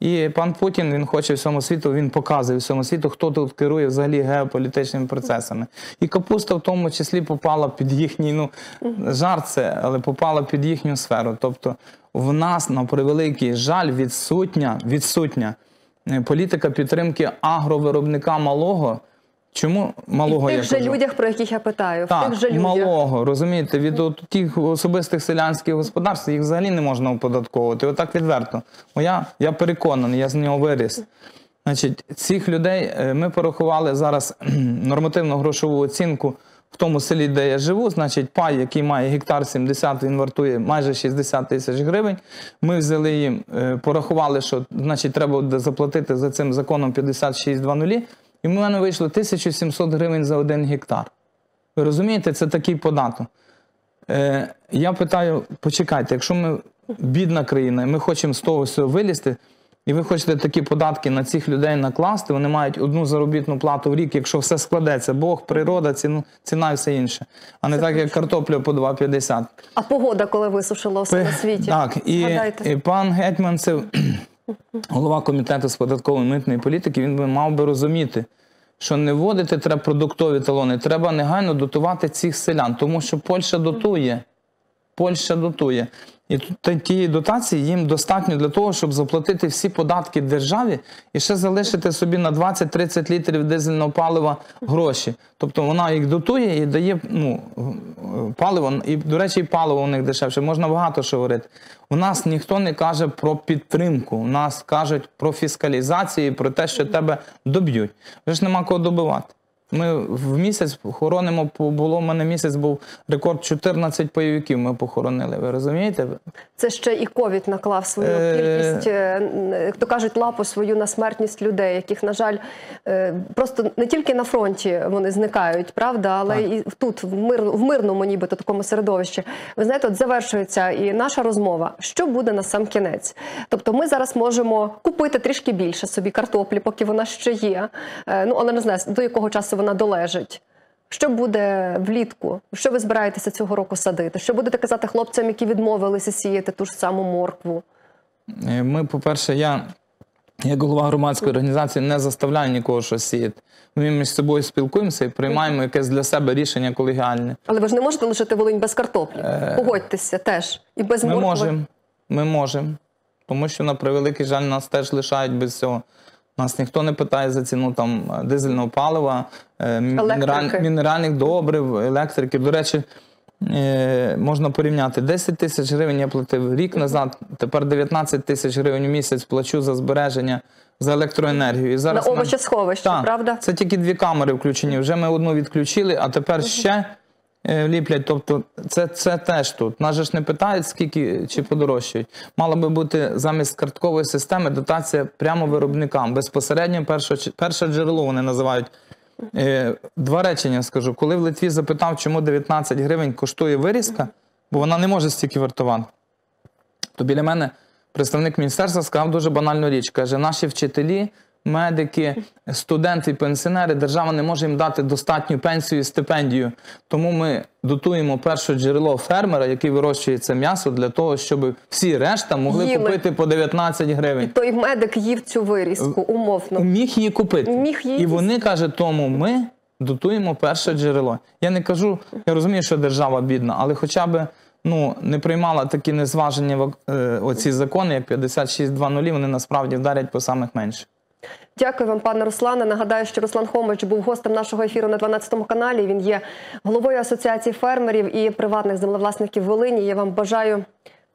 І пан Путін він хоче всьому світу, він показує всьому світу, хто тут керує взагалі геополітичними процесами. І капуста в тому числі попала під їхній, ну жарт це, але попала під їхню сферу. Тобто в нас на превеликий жаль відсутня, відсутня політика підтримки агровиробника малого. Чому малого І в я тих же кажу? людях, про яких я питаю, в тих же людях. малого, розумієте, від от тих особистих селянських господарств їх взагалі не можна оподатковувати. Отак відверто. Бо я, я переконаний, я з нього виріс. Значить, цих людей е, ми порахували зараз нормативну грошову оцінку в тому селі, де я живу. Значить, пай, який має гектар 70, він вартує майже 60 тисяч гривень. Ми взяли їм, е, порахували, що значить, треба заплатити за цим законом 56,00, і в мене вийшло 1700 гривень за один гектар. Ви розумієте, це такий податок. Е, я питаю: почекайте, якщо ми бідна країна, і ми хочемо з того всього вилізти, і ви хочете такі податки на цих людей накласти, вони мають одну заробітну плату в рік, якщо все складеться, Бог, природа, ціну, ціна і все інше. А не так, як картопля по 2,50. А погода, коли висушила все на світі? Так, і, і пан Гетьман, це голова комітету з податкової митної політики, він би мав би розуміти, що не вводити треба продуктові талони, треба негайно дотувати цих селян, тому що Польща дотує. Польща дотує. І тієї дотації їм достатньо для того, щоб заплатити всі податки державі і ще залишити собі на 20-30 літрів дизельного палива гроші. Тобто вона їх дотує і дає ну, паливо, і, до речі, і паливо у них дешевше. Можна багато що говорити. У нас ніхто не каже про підтримку. У нас кажуть про фіскалізацію, про те, що тебе доб'ють. Вже ж нема кого добивати. Ми в місяць хоронимо, було в мене місяць був рекорд 14 бойовиків ми похоронили. Ви розумієте? Це ще і ковід наклав свою Е, кількість, е, як то кажуть, лапу свою на смертність людей, яких, на жаль, е, просто не тільки на фронті вони зникають, правда, але і тут, в, мир, в мирному, нібито такому середовищі. Ви знаєте, от завершується і наша розмова. Що буде на сам кінець? Тобто, ми зараз можемо купити трішки більше собі картоплі, поки вона ще є. Ну але не знаю, до якого часу вона долежить. Що буде влітку? Що ви збираєтеся цього року садити? Що будете казати хлопцям, які відмовилися сіяти ту ж саму моркву? Е, Ми, по-перше, я, як голова громадської організації, не заставляю нікого щось сіяти. Ми між собою спілкуємося і приймаємо якесь для себе рішення колегіальне. Але ви ж не можете лишити Волинь без картоплі. Погодьтеся теж. І без Ми моркви. можемо. Ми можемо. Тому що, на превеликий жаль, нас теж лишають без цього. Нас ніхто не питає за ціну там дизельного палива, е, мінераль, мінеральних добрив, електрики. До речі, е, можна порівняти 10 тисяч гривень я платив рік назад, тепер 19 тисяч гривень у місяць плачу за збереження за електроенергію. І зараз На овочесховище, правда? Це тільки дві камери включені. Вже ми одну відключили, а тепер ще е, ліплять. Тобто це, це теж тут. Нас же ж не питають, скільки чи подорожчають. Мала би бути замість карткової системи дотація прямо виробникам. Безпосередньо перше, перше джерело вони називають. Е, Два речення скажу. Коли в Литві запитав, чому 19 гривень коштує вирізка, бо вона не може стільки вартувати, то біля мене представник міністерства сказав дуже банальну річ. Каже, наші вчителі, медики, студенти пенсіонери, держава не може їм дати достатню пенсію і стипендію. Тому ми дотуємо перше джерело фермера, який вирощує це м'ясо, для того, щоб всі решта могли Їли. купити по 19 гривень. Той медик їв цю вирізку, умовно. Міг її купити. Міг її І вони каже, тому ми дотуємо перше джерело. Я не кажу, я розумію, що держава бідна, але хоча б ну, не приймала такі незважені е, оці закони, як 56.2.0, вони насправді вдарять по самих менших. Дякую вам, пане Руслане. Нагадаю, що Руслан Хомич був гостем нашого ефіру на 12 каналі. Він є головою асоціації фермерів і приватних землевласників Волині. Я вам бажаю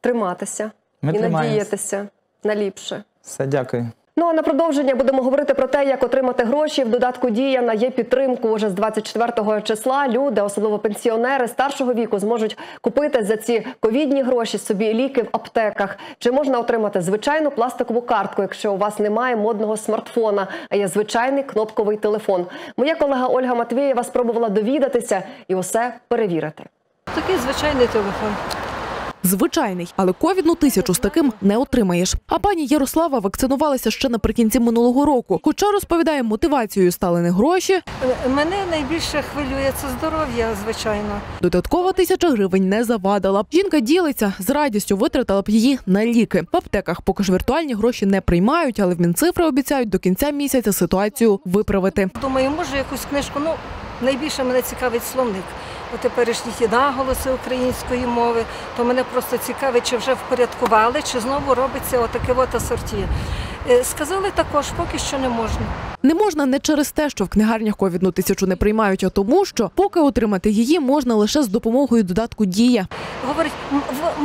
триматися Ми і тримаємось. надіятися на ліпше. Все, дякую. Ну а на продовження будемо говорити про те, як отримати гроші в додатку Дія на є підтримку. Уже з 24 числа люди, особливо пенсіонери старшого віку, зможуть купити за ці ковідні гроші собі ліки в аптеках. Чи можна отримати звичайну пластикову картку, якщо у вас немає модного смартфона, а є звичайний кнопковий телефон? Моя колега Ольга Матвієва спробувала довідатися і усе перевірити. Такий звичайний телефон. Звичайний, але ковідну тисячу з таким не отримаєш. А пані Ярослава вакцинувалася ще наприкінці минулого року. Хоча розповідає, мотивацією стали не гроші. Мене найбільше хвилює це здоров'я, звичайно. Додаткова тисяча гривень не завадила. Жінка ділиться з радістю витратила б її на ліки. В аптеках поки ж віртуальні гроші не приймають, але в Мінцифри обіцяють до кінця місяця ситуацію виправити. Думаю, може якусь книжку. Ну найбільше мене цікавить словник. У теперішні ті наголоси української мови, то мене просто цікавить, чи вже впорядкували, чи знову робиться отаке от асорті. Е, Сказали також, поки що не можна. Не можна не через те, що в книгарнях ковідну тисячу не приймають, а тому, що поки отримати її можна лише з допомогою додатку Дія. Говорить, «М,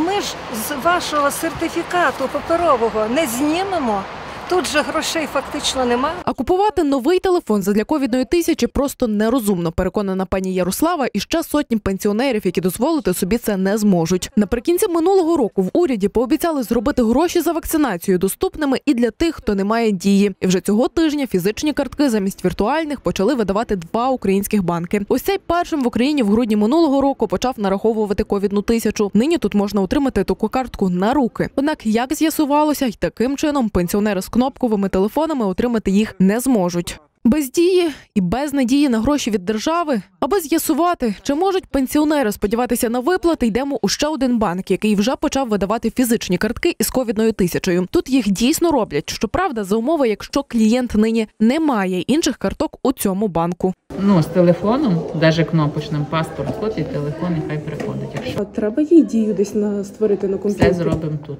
ми ж з вашого сертифікату паперового не знімемо. Тут же грошей фактично нема. А купувати новий телефон задля ковідної тисячі просто нерозумно, переконана пані Ярослава і ще сотні пенсіонерів, які дозволити собі це не зможуть. Наприкінці минулого року в уряді пообіцяли зробити гроші за вакцинацію доступними і для тих, хто не має дії. І вже цього тижня фізичні картки замість віртуальних почали видавати два українських банки. Ось цей першим в Україні в грудні минулого року почав нараховувати ковідну тисячу. Нині тут можна отримати таку картку на руки. Однак, як з'ясувалося, й таким чином пенсіонери з кнопковими телефонами отримати їх не зможуть. Без дії і без надії на гроші від держави, аби з'ясувати, чи можуть пенсіонери сподіватися на виплати, йдемо у ще один банк, який вже почав видавати фізичні картки із ковідною тисячею. Тут їх дійсно роблять. Щоправда, за умови, якщо клієнт нині не має інших карток у цьому банку. Ну, з телефоном, навіть кнопочним паспорт, код і телефон, і хай приходить. Якщо Треба їй дію десь на створити на комп'ютері. все зробимо тут.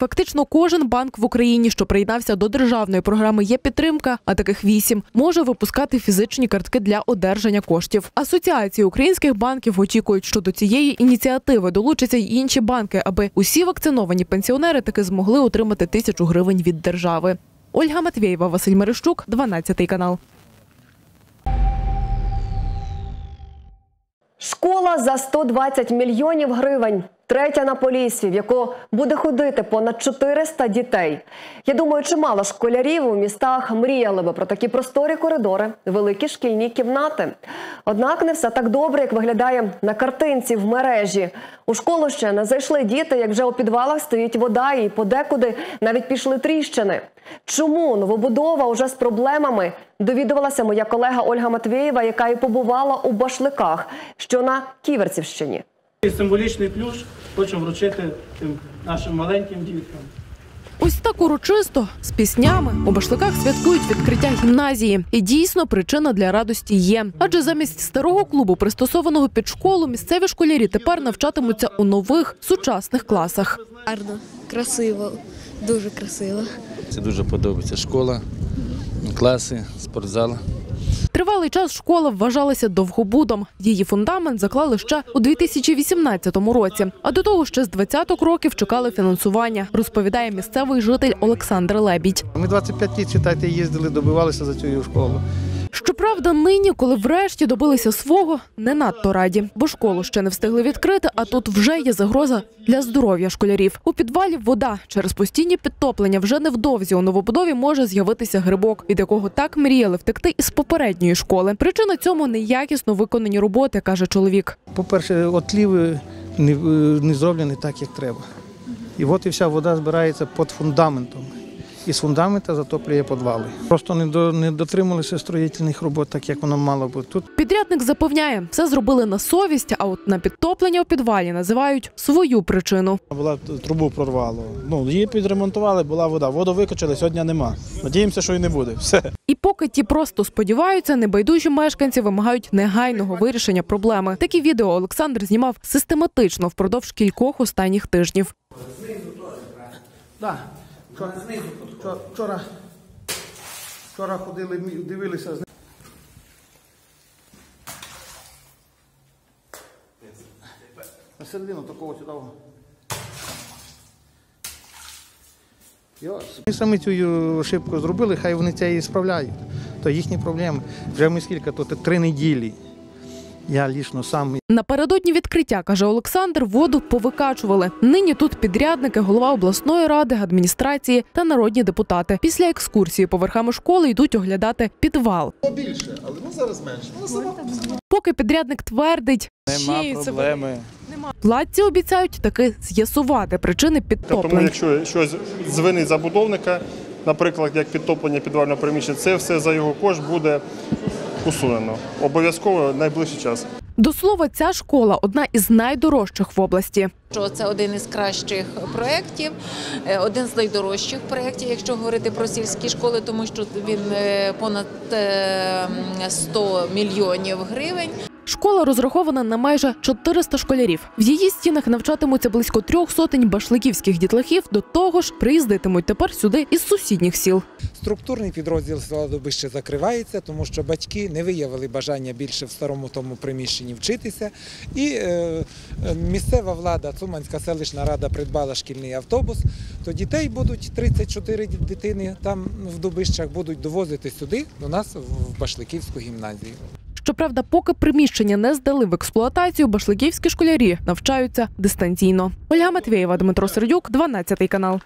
Фактично, кожен банк в Україні, що приєднався до державної програми є підтримка, а таких вісім, може випускати фізичні картки для одержання коштів. Асоціації українських банків очікують, що до цієї ініціативи долучаться й інші банки, аби усі вакциновані пенсіонери таки змогли отримати тисячу гривень від держави. Ольга Матвєєва, Василь Мерещук, 12 канал. Школа за 120 мільйонів гривень. Третя на Поліссі, в яку буде ходити понад 400 дітей. Я думаю, чимало школярів у містах мріяли би про такі просторі коридори, великі шкільні кімнати. Однак не все так добре, як виглядає на картинці в мережі. У школу ще не зайшли діти, як вже у підвалах стоїть вода, і подекуди навіть пішли тріщини. Чому новобудова уже з проблемами? Довідувалася моя колега Ольга Матвєєва, яка і побувала у Башликах, що на Ківерцівщині. Символічний плюш хочу вручити тим нашим маленьким діткам. Ось так урочисто з піснями у башликах святкують відкриття гімназії. І дійсно причина для радості є. Адже замість старого клубу, пристосованого під школу, місцеві школярі тепер навчатимуться у нових сучасних класах. Гарно, красиво, дуже красиво. Це дуже подобається. Школа, класи, спортзал. Тривалий час школа вважалася довгобудом. Її фундамент заклали ще у 2018 році. А до того ще з 20-х років чекали фінансування, розповідає місцевий житель Олександр Лебідь. Ми 25 літ, читайте, їздили, добивалися за цю школу. Щоправда, нині, коли врешті добилися свого, не надто раді, бо школу ще не встигли відкрити, а тут вже є загроза для здоров'я школярів. У підвалі вода через постійні підтоплення вже невдовзі у новобудові може з'явитися грибок, від якого так мріяли втекти із попередньої школи. Причина цьому неякісно виконані роботи, каже чоловік. По-перше, отліви не, не зроблені так, як треба. І от і вся вода збирається під фундаментом. І з фундамента затоплює підвали. Просто не, до, не дотрималися строїтельних робот, так як воно мало бути. Тут Підрядник запевняє, все зробили на совість, а от на підтоплення у підвалі називають свою причину. була трубу прорвало. Ну, її підремонтували, була вода. Воду викачали, сьогодні нема. Надіємося, що і не буде. Все. І поки ті просто сподіваються, небайдужі мешканці вимагають негайного вирішення проблеми. Такі відео Олександр знімав систематично впродовж кількох останніх тижнів. Да. Вчора, вчора, ходили, дивилися. На середину такого сюди. Ми самі цю ошибку зробили, хай вони це і справляють. То їхні проблеми. Вже ми скільки, то три неділі. Я лічно сам Напередодні відкриття, каже Олександр, воду повикачували. Нині тут підрядники, голова обласної ради, адміністрації та народні депутати. Після екскурсії поверхами школи йдуть оглядати підвал. більше, але ми зараз менше. Поки підрядник твердить, Нема проблеми. владці обіцяють таки з'ясувати причини Тому якщо щось звинить забудовника, наприклад, як підтоплення підвального приміщення, це все за його кошт буде усунено. Обов'язково найближчий час. До слова, ця школа одна із найдорожчих в області. Що це один із кращих проєктів, е, один з найдорожчих проєктів, якщо говорити про сільські школи, тому що він е, понад е, 100 мільйонів гривень. Школа розрахована на майже 400 школярів. В її стінах навчатимуться близько трьох сотень башликівських дітлахів. До того ж, приїздитимуть тепер сюди із сусідніх сіл. Структурний підрозділ села Дубище закривається, тому що батьки не виявили бажання більше в старому тому приміщенні вчитися. І е, е, місцева влада, Цуманська селищна рада придбала шкільний автобус. То дітей будуть 34 дитини там в Дубищах, будуть довозити сюди до нас в Башликівську гімназію. Щоправда, поки приміщення не здали в експлуатацію, башликівські школярі навчаються дистанційно. Ольга Матвєєва, Дмитро Сердюк, 12 канал.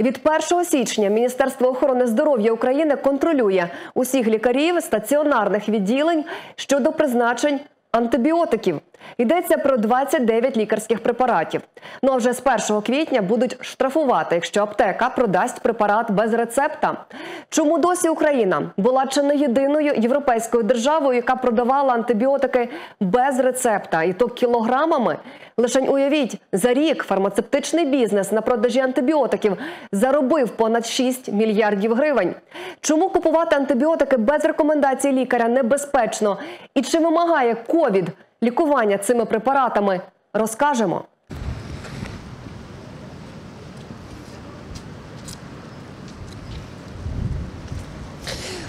Від 1 січня Міністерство охорони здоров'я України контролює усіх лікарів стаціонарних відділень щодо призначень антибіотиків. Йдеться про 29 лікарських препаратів. Ну а вже з 1 квітня будуть штрафувати, якщо аптека продасть препарат без рецепта. Чому досі Україна була чи не єдиною європейською державою, яка продавала антибіотики без рецепта, і то кілограмами? Лишень уявіть, за рік фармацевтичний бізнес на продажі антибіотиків заробив понад 6 мільярдів гривень. Чому купувати антибіотики без рекомендацій лікаря небезпечно? І чи вимагає ковід лікування цими препаратами? Розкажемо.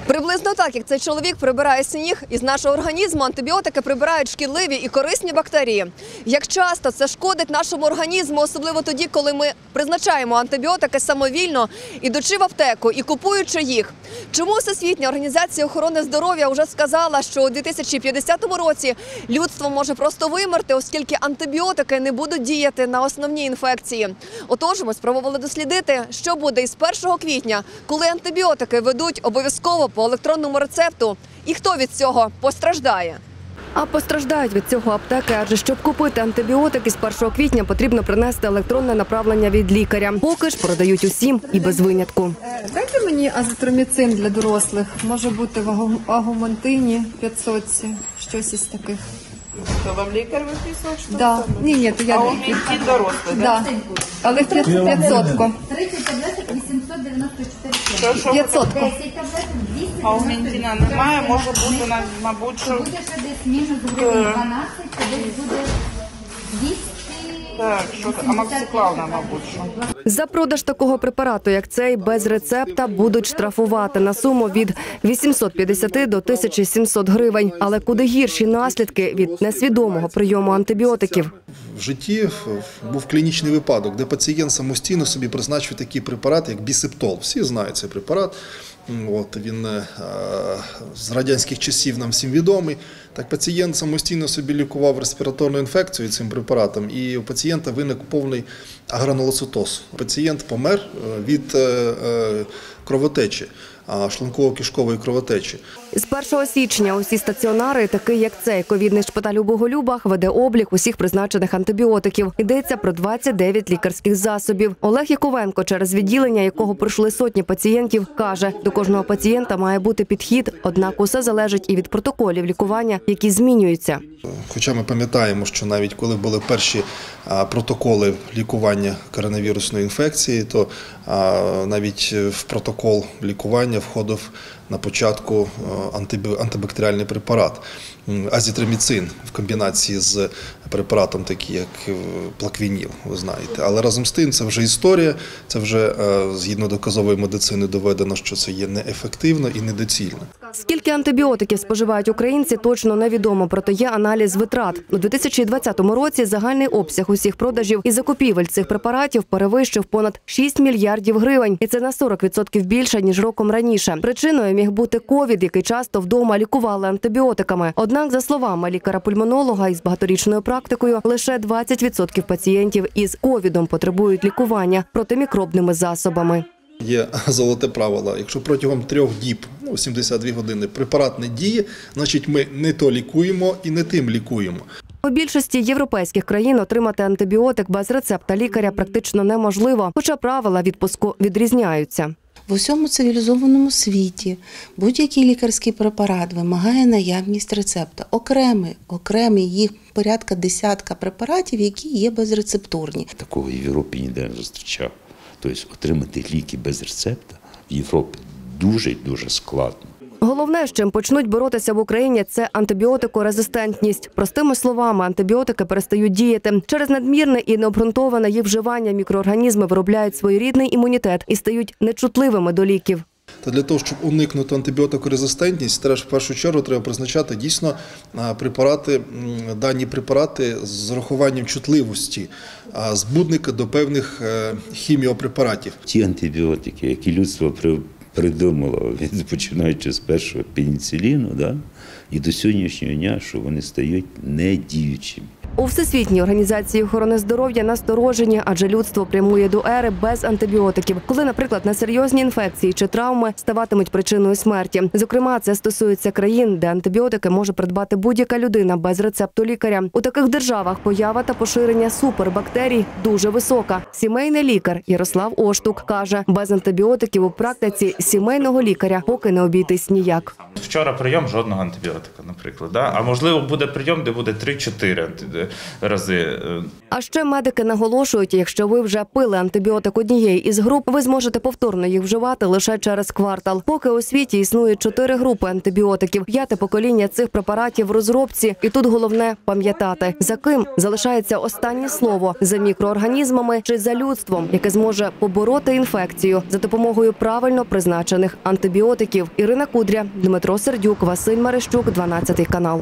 Приблизно так, як цей чоловік прибирає сніг, із нашого організму антибіотики прибирають шкідливі і корисні бактерії. Як часто це шкодить нашому організму, особливо тоді, коли ми призначаємо антибіотики самовільно, ідучи в аптеку і купуючи їх. Чому Всесвітня організація охорони здоров'я вже сказала, що у 2050 році людство може просто вимерти, оскільки антибіотики не будуть діяти на основні інфекції. Отож, ми спробували дослідити, що буде із 1 квітня, коли антибіотики ведуть обов'язково по електронному рецепту, і хто від цього постраждає. А постраждають від цього аптеки, адже щоб купити антибіотики з 1 квітня потрібно принести електронне направлення від лікаря. Поки ж продають усім і без винятку. Дайте мені азитроміцин для дорослих. Може бути в агу- агумантині 500, щось із таких. То вам лікар виписував? що Да. це? Ні, ні, то я А не- он він дорослий, Да. Але 500. 30 таблеток 894 Що, що? 500. 10 таблеток 200 А у Ментіна немає, може бути, на- мабуть, що... Буде ще десь мінус гривень 12, то десь буде 200... Так, що це? А мабуть, що. За продаж такого препарату, як цей, без рецепта, будуть штрафувати на суму від 850 до 1700 гривень. Але куди гірші наслідки від несвідомого прийому антибіотиків. В житті був клінічний випадок, де пацієнт самостійно собі призначив такий препарат, як бісептол. Всі знають цей препарат. От, він е, з радянських часів нам всім відомий. Так пацієнт самостійно собі лікував респіраторну інфекцію цим препаратом, і у пацієнта виник повний агранулоцитоз. Пацієнт помер е, від е, кровотечі, а, шлунково-кишкової кровотечі. З 1 січня усі стаціонари, такий як цей ковідний шпиталь у Боголюбах, веде облік усіх призначених антибіотиків. Йдеться про 29 лікарських засобів. Олег Яковенко, через відділення якого пройшли сотні пацієнтів, каже, до кожного пацієнта має бути підхід, однак усе залежить і від протоколів лікування, які змінюються. Хоча ми пам'ятаємо, що навіть коли були перші протоколи лікування коронавірусної інфекції, то навіть в протокол лікування входив на початку а, антибактеріальний препарат. Азітроміцин в комбінації з препаратом, такий як е, плаквініл, ви знаєте. Але разом з тим це вже історія, це вже е, згідно доказової медицини доведено, що це є неефективно і недоцільно. Скільки антибіотиків споживають українці, точно невідомо, проте є аналіз витрат. У 2020 році загальний обсяг усіх продажів і закупівель цих препаратів перевищив понад 6 мільярдів гривень, і це на 40% більше ніж роком раніше. Причиною міг бути ковід, який часто вдома лікували антибіотиками. Однак, за словами лікаря-пульмонолога із багаторічною практикою, лише 20% пацієнтів із ковідом потребують лікування протимікробними засобами. Є золоте правило. Якщо протягом трьох діб, ну 72 години, препарат не діє, значить ми не то лікуємо і не тим лікуємо. У більшості європейських країн отримати антибіотик без рецепта лікаря практично неможливо, хоча правила відпуску відрізняються. В усьому цивілізованому світі будь-який лікарський препарат вимагає наявність рецепта. Окремий, окремий їх порядка десятка препаратів, які є безрецептурні. Такого в Європі ніде не зустрічав. Тобто отримати ліки без рецепта в Європі дуже дуже складно. Головне, з чим почнуть боротися в Україні, це антибіотикорезистентність. Простими словами, антибіотики перестають діяти. Через надмірне і необґрунтоване їх вживання мікроорганізми виробляють своєрідний імунітет і стають нечутливими до ліків. Та для того, щоб уникнути антибіотикорезистентність, теж в першу чергу треба призначати дійсно препарати, дані препарати з урахуванням чутливості а, збудника до певних е, хіміопрепаратів. Ті антибіотики, які людство при- придумало, починаючи з першого пеніциліну, да, і до сьогоднішнього дня, що вони стають недіючими. У Всесвітній організації охорони здоров'я насторожені, адже людство прямує до ери без антибіотиків, коли, наприклад, на серйозні інфекції чи травми ставатимуть причиною смерті. Зокрема, це стосується країн, де антибіотики може придбати будь-яка людина без рецепту лікаря. У таких державах поява та поширення супербактерій дуже висока. Сімейний лікар Ярослав Оштук каже, без антибіотиків у практиці сімейного лікаря поки не обійтись ніяк. Вчора прийом жодного антибіотика, наприклад. А можливо, буде прийом, де буде 3-4 анти- рази. Е, А ще медики наголошують, якщо ви вже пили антибіотик однієї із груп, ви зможете повторно їх вживати лише через квартал. Поки у світі існує чотири групи антибіотиків, п'яте покоління цих препаратів в розробці, і тут головне пам'ятати, за ким залишається останнє слово за мікроорганізмами чи за людством, яке зможе побороти інфекцію за допомогою правильно призначених антибіотиків. Ірина Кудря, Дмитро Сердюк, Василь Марищук, 12 канал.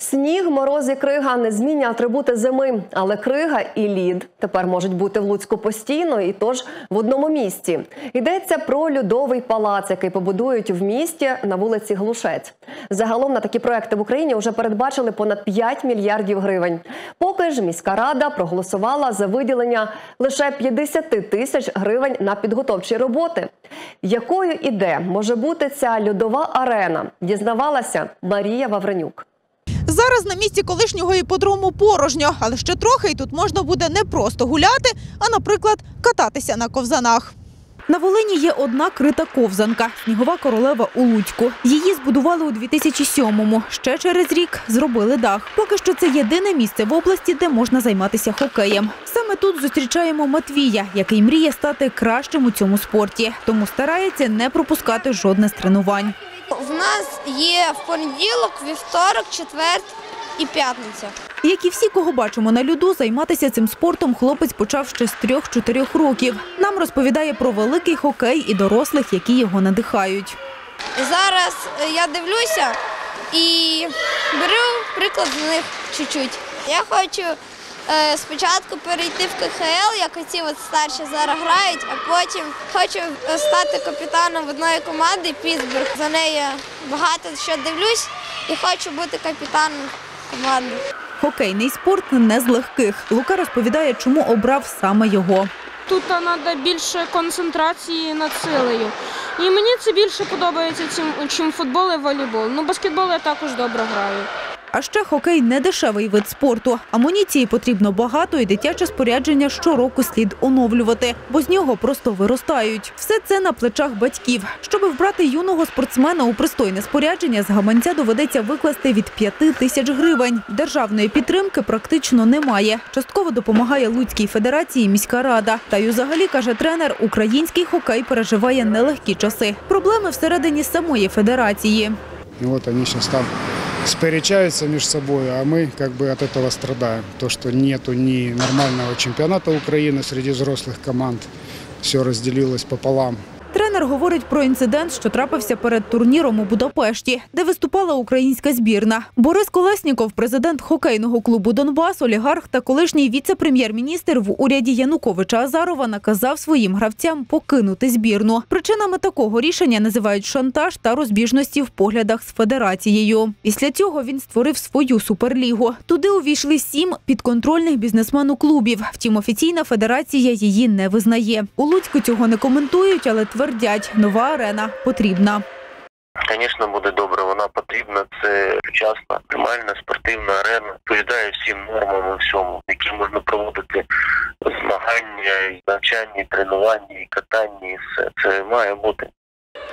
Сніг, мороз крига незмінні атрибути зими, але крига і лід тепер можуть бути в Луцьку постійно і тож в одному місці. Йдеться про льодовий палац, який побудують в місті на вулиці Глушець. Загалом на такі проекти в Україні вже передбачили понад 5 мільярдів гривень. Поки ж міська рада проголосувала за виділення лише 50 тисяч гривень на підготовчі роботи. Якою і де може бути ця льодова арена? Дізнавалася Марія Вавренюк. Зараз на місці колишнього іподрому порожньо, але ще трохи і тут можна буде не просто гуляти, а, наприклад, кататися на ковзанах. На Волині є одна крита ковзанка снігова королева у Луцьку. Її збудували у 2007-му. Ще через рік зробили дах. Поки що це єдине місце в області, де можна займатися хокеєм. Саме тут зустрічаємо Матвія, який мріє стати кращим у цьому спорті, тому старається не пропускати жодне з тренувань. В нас є в понеділок, вівторок, четвер і п'ятниця. Як і всі, кого бачимо на льоду, займатися цим спортом хлопець почав ще з трьох-чотирьох років. Нам розповідає про великий хокей і дорослих, які його надихають. Зараз е, я дивлюся і беру приклад з них чуть-чуть. Я хочу спочатку перейти в КХЛ, як оці от старші зараз грають, а потім хочу е, стати капітаном одної команди Пітсбург. За нею я багато що дивлюсь і хочу бути капітаном команди. Хокейний спорт не з легких. Лука розповідає, чому обрав саме його. Тут треба більше концентрації над силою. І мені це більше подобається, чим футбол і волейбол. Ну, баскетбол я також добре граю. А ще хокей не дешевий вид спорту. Амуніції потрібно багато, і дитяче спорядження щороку слід оновлювати, бо з нього просто виростають. Все це на плечах батьків. Щоб вбрати юного спортсмена у пристойне спорядження, з гаманця доведеться викласти від 5 тисяч гривень. Державної підтримки практично немає. Частково допомагає Луцькій федерації міська рада. Та й взагалі каже тренер, український хокей переживає нелегкі часи. Проблеми всередині самої федерації. И вот они сейчас там сперечаются между собой, а мы как бы от этого страдаем. То, что нету ни нормального чемпионата Украины среди взрослых команд, все разделилось пополам. Тренер говорить про інцидент, що трапився перед турніром у Будапешті, де виступала українська збірна. Борис Колесніков, президент хокейного клубу Донбас, олігарх та колишній віце-прем'єр-міністр в уряді Януковича Азарова наказав своїм гравцям покинути збірну. Причинами такого рішення називають шантаж та розбіжності в поглядах з федерацією. Після цього він створив свою суперлігу. Туди увійшли сім підконтрольних бізнесмену клубів. Втім, офіційна федерація її не визнає. У Луцьку цього не коментують, але твердять, нова арена потрібна. Звісно, буде добре. Вона потрібна. Це сучасна, нормальна спортивна арена. Відповідає всім нормам і всьому, які можна проводити змагання, навчання, тренування, катання, і все. Це має бути.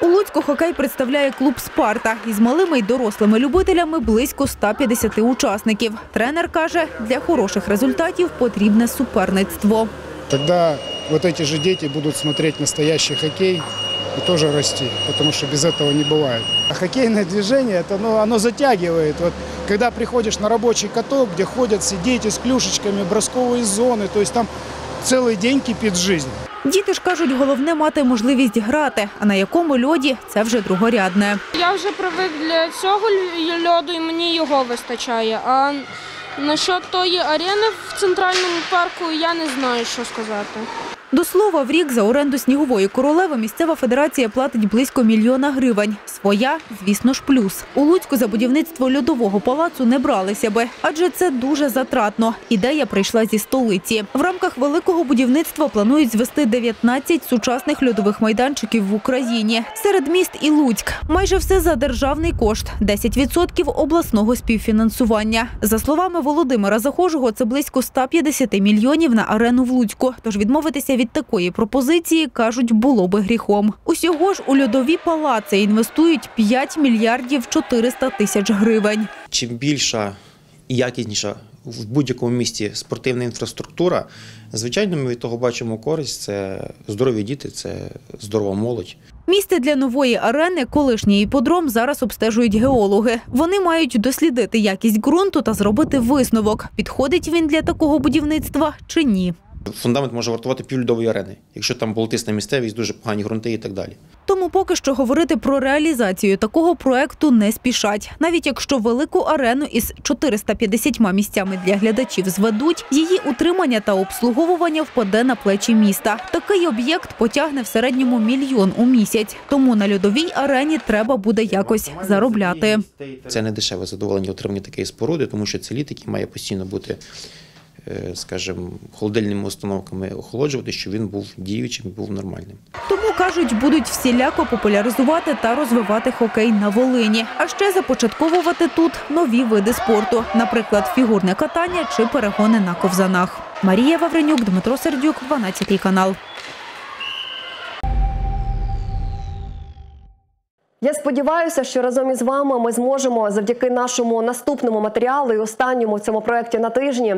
У Луцьку хокей представляє клуб «Спарта» із малими й дорослими любителями близько 150 учасників. Тренер каже, для хороших результатів потрібне суперництво. Тогда вот эти же дети будут смотреть настоящий хоккей и тоже расти, потому что без этого не бывает. А хоккейное движение, это, ну, оно затягивает. Вот, когда приходишь на рабочий каток, где ходят все дети с клюшечками, бросковые зоны, то есть там целый день кипит жизнь. Діти ж кажуть, головне мати можливість грати, а на якому льоді це вже другорядне. Я вже привик для цього ль- льоду і мені його вистачає. А насчет тої арени в центральному парку я не знаю, що сказати. До слова, в рік за оренду снігової королеви місцева федерація платить близько мільйона гривень. Своя, звісно ж, плюс. У Луцьку за будівництво льодового палацу не бралися би, адже це дуже затратно. Ідея прийшла зі столиці. В рамках великого будівництва планують звести 19 сучасних льодових майданчиків в Україні. Серед міст і Луцьк. Майже все за державний кошт, 10% обласного співфінансування. За словами Володимира Захожого, це близько 150 мільйонів на арену в Луцьку. Тож відмовитися від такої пропозиції, кажуть, було би гріхом. Усього ж у льодові палаци інвестують 5 мільярдів 400 тисяч гривень. чим більша і якісніша в будь-якому місті спортивна інфраструктура, звичайно, ми від того бачимо користь. Це здорові діти, це здорова молодь. Місце для нової арени, колишній іподром, зараз обстежують геологи. Вони мають дослідити якість ґрунту та зробити висновок, підходить він для такого будівництва чи ні. Фундамент може вартувати півльодової арени, якщо там болотисна місцевість, дуже погані ґрунти і так далі. Тому поки що говорити про реалізацію такого проекту не спішать. Навіть якщо велику арену із 450 місцями для глядачів зведуть, її утримання та обслуговування впаде на плечі міста. Такий об'єкт потягне в середньому мільйон у місяць. Тому на льодовій арені треба буде якось заробляти. Це не дешеве задоволення отримання такої споруди, тому що це лід, який має постійно бути, скажімо, холодильними установками охолоджувати, щоб він був діючим був нормальним. Тому кажуть, будуть всіляко популяризувати та розвивати хокей на Волині, а ще започатковувати тут нові види спорту, наприклад, фігурне катання чи перегони на ковзанах. Марія Вавренюк, Дмитро Сердюк, 12 канал. Я сподіваюся, що разом із вами ми зможемо завдяки нашому наступному матеріалу і останньому в цьому проєкті на тижні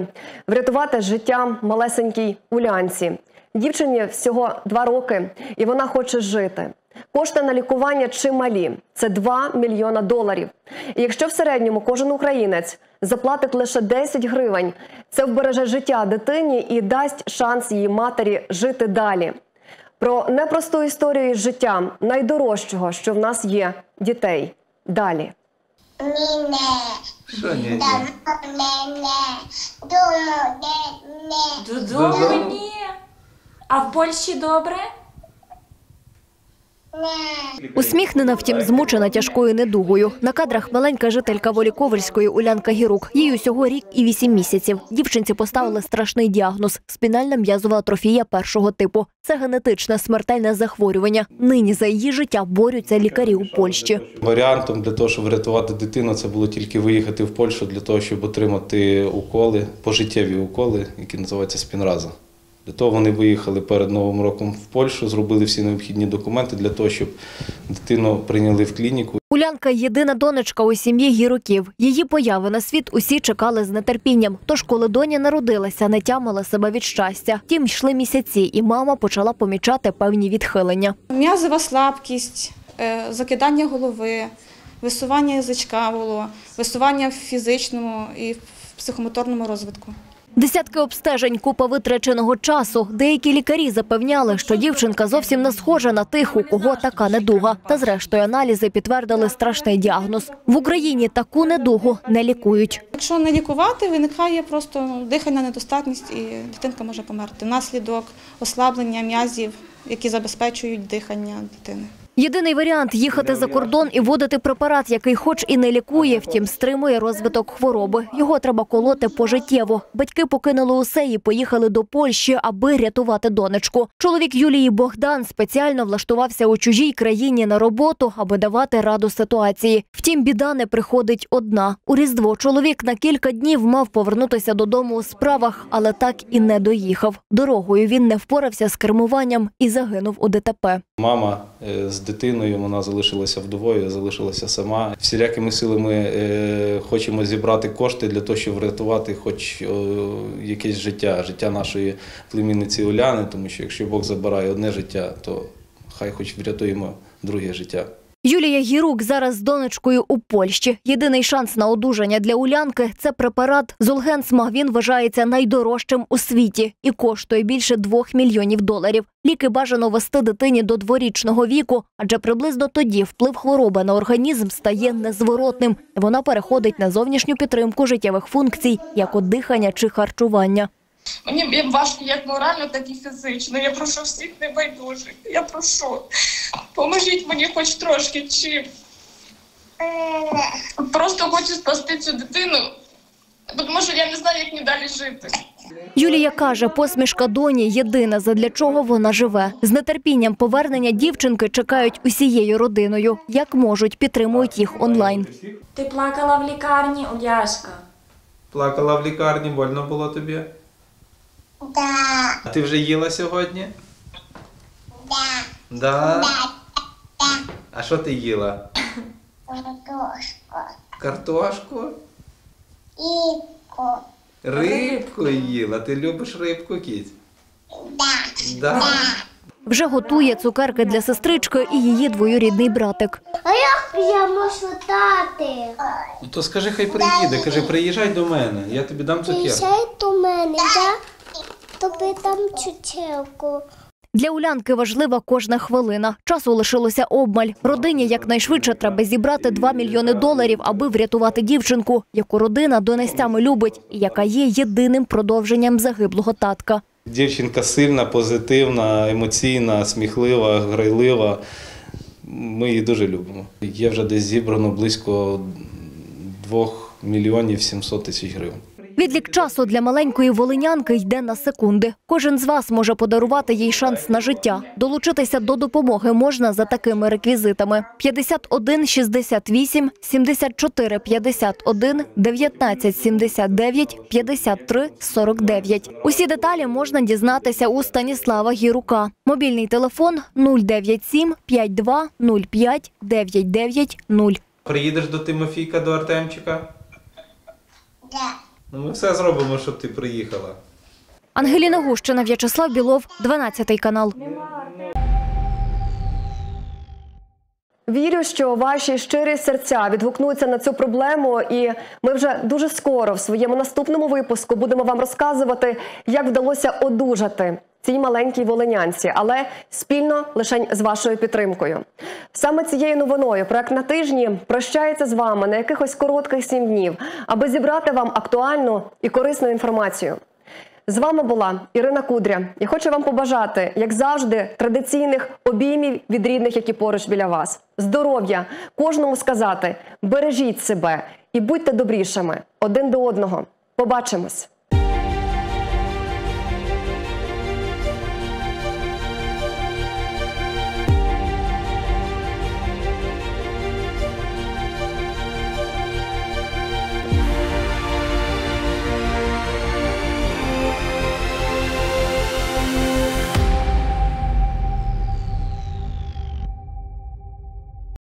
врятувати життя малесенькій Улянці. Дівчині всього два роки, і вона хоче жити. Кошти на лікування чималі це 2 мільйона доларів. І якщо в середньому кожен українець заплатить лише 10 гривень, це вбереже життя дитині і дасть шанс її матері жити далі. Про непросту історію із життя найдорожчого, що в нас є дітей. Далі. Що ні? Додому ні. А в Польщі добре? Усміхнена, втім, змучена тяжкою недугою. На кадрах маленька жителька Воліковельської Улянка Гірук. Їй усього рік і вісім місяців. Дівчинці поставили страшний діагноз – спінальна м'язова атрофія першого типу. Це генетичне смертельне захворювання. Нині за її життя борються лікарі у Польщі. Варіантом для того, щоб врятувати дитину, це було тільки виїхати в Польщу для того, щоб отримати уколи, пожиттєві уколи, які називаються спінраза. Для того вони виїхали перед Новим роком в Польщу, зробили всі необхідні документи для того, щоб дитину прийняли в клініку. Улянка – єдина донечка у сім'ї Гіруків. Її появи на світ усі чекали з нетерпінням. Тож, коли доня народилася, не тямила себе від щастя. Тім йшли місяці, і мама почала помічати певні відхилення. М'язова слабкість, е, закидання голови, висування язичка було, висування в фізичному і в психомоторному розвитку. Десятки обстежень, купа витраченого часу. Деякі лікарі запевняли, що дівчинка зовсім не схожа на тих, у кого така недуга. Та зрештою аналізи підтвердили страшний діагноз. В Україні таку недугу не лікують. Якщо не лікувати, виникає просто дихальна недостатність і дитинка може померти внаслідок ослаблення м'язів, які забезпечують дихання дитини. Єдиний варіант їхати за кордон і вводити препарат, який хоч і не лікує, втім стримує розвиток хвороби. Його треба колоти пожиттєво. Батьки покинули усе і поїхали до Польщі, аби рятувати донечку. Чоловік Юлії Богдан спеціально влаштувався у чужій країні на роботу, аби давати раду ситуації. Втім, біда не приходить одна. У Різдво чоловік на кілька днів мав повернутися додому у справах, але так і не доїхав. Дорогою він не впорався з кермуванням і загинув у ДТП. Мама е, з дитиною, вона залишилася вдовою, залишилася сама. Всілякими силами е, хочемо зібрати кошти для того, щоб врятувати хоч е, якесь життя, життя нашої племінниці Уляни, тому що якщо Бог забирає одне життя, то хай хоч врятуємо друге життя. Юлія Гірук зараз з донечкою у Польщі. Єдиний шанс на одужання для Улянки – це препарат Золгенсма. Він вважається найдорожчим у світі і коштує більше двох мільйонів доларів. Ліки бажано вести дитині до дворічного віку, адже приблизно тоді вплив хвороби на організм стає незворотним. Вона переходить на зовнішню підтримку життєвих функцій, як от дихання чи харчування. Мені важко як морально, так і фізично. Я прошу всіх небайдужих. Я прошу, поможіть мені хоч трошки, чи просто хочу спасти цю дитину, тому що я не знаю, як мені далі жити. Юлія каже, посмішка доні єдине, задля чого вона живе. З нетерпінням повернення дівчинки чекають усією родиною. Як можуть, підтримують їх онлайн. Ти плакала в лікарні, Уляшка? Плакала в лікарні, больно було тобі? Да. А ти вже їла сьогодні? Да. Да? А що ти їла? Картошку. Картошку? Іпку. Рибку їла. Ти любиш рибку, кіць? Да. Да? Вже готує цукерки для сестрички і її двоюрідний братик. А як я можу дати? Ну то скажи, хай приїде. Кажи, приїжджай до мене, я тобі дам цукерку. Приїжджай до мене, да? Тобі дам чучелку. Для Улянки важлива кожна хвилина. Часу лишилося обмаль. Родині якнайшвидше треба зібрати 2 мільйони доларів, аби врятувати дівчинку, яку родина донестями любить і яка є єдиним продовженням загиблого татка. Дівчинка сильна, позитивна, емоційна, сміхлива, грайлива. Ми її дуже любимо. Є вже десь зібрано близько 2 мільйонів 700 тисяч гривень. Відлік часу для маленької волинянки йде на секунди. Кожен з вас може подарувати їй шанс на життя. Долучитися до допомоги можна за такими реквізитами: 51 68 74 51 19 79 53 49. Усі деталі можна дізнатися у Станіслава Гірука. Мобільний телефон 097 52 05 99 0. Приїдеш до Тимофійка, до Артемчика? Да. Ну ми все зробимо, щоб ти приїхала. Ангеліна Гущина, В'ячеслав Білов, 12 канал. Вірю, що ваші щирі серця відгукнуться на цю проблему, і ми вже дуже скоро в своєму наступному випуску будемо вам розказувати, як вдалося одужати цій маленькій волинянці, але спільно лише з вашою підтримкою. Саме цією новиною проект на тижні прощається з вами на якихось коротких сім днів, аби зібрати вам актуальну і корисну інформацію. З вами була Ірина Кудря. Я хочу вам побажати, як завжди, традиційних обіймів від рідних, які поруч біля вас. Здоров'я, кожному сказати, бережіть себе і будьте добрішими один до одного. Побачимось.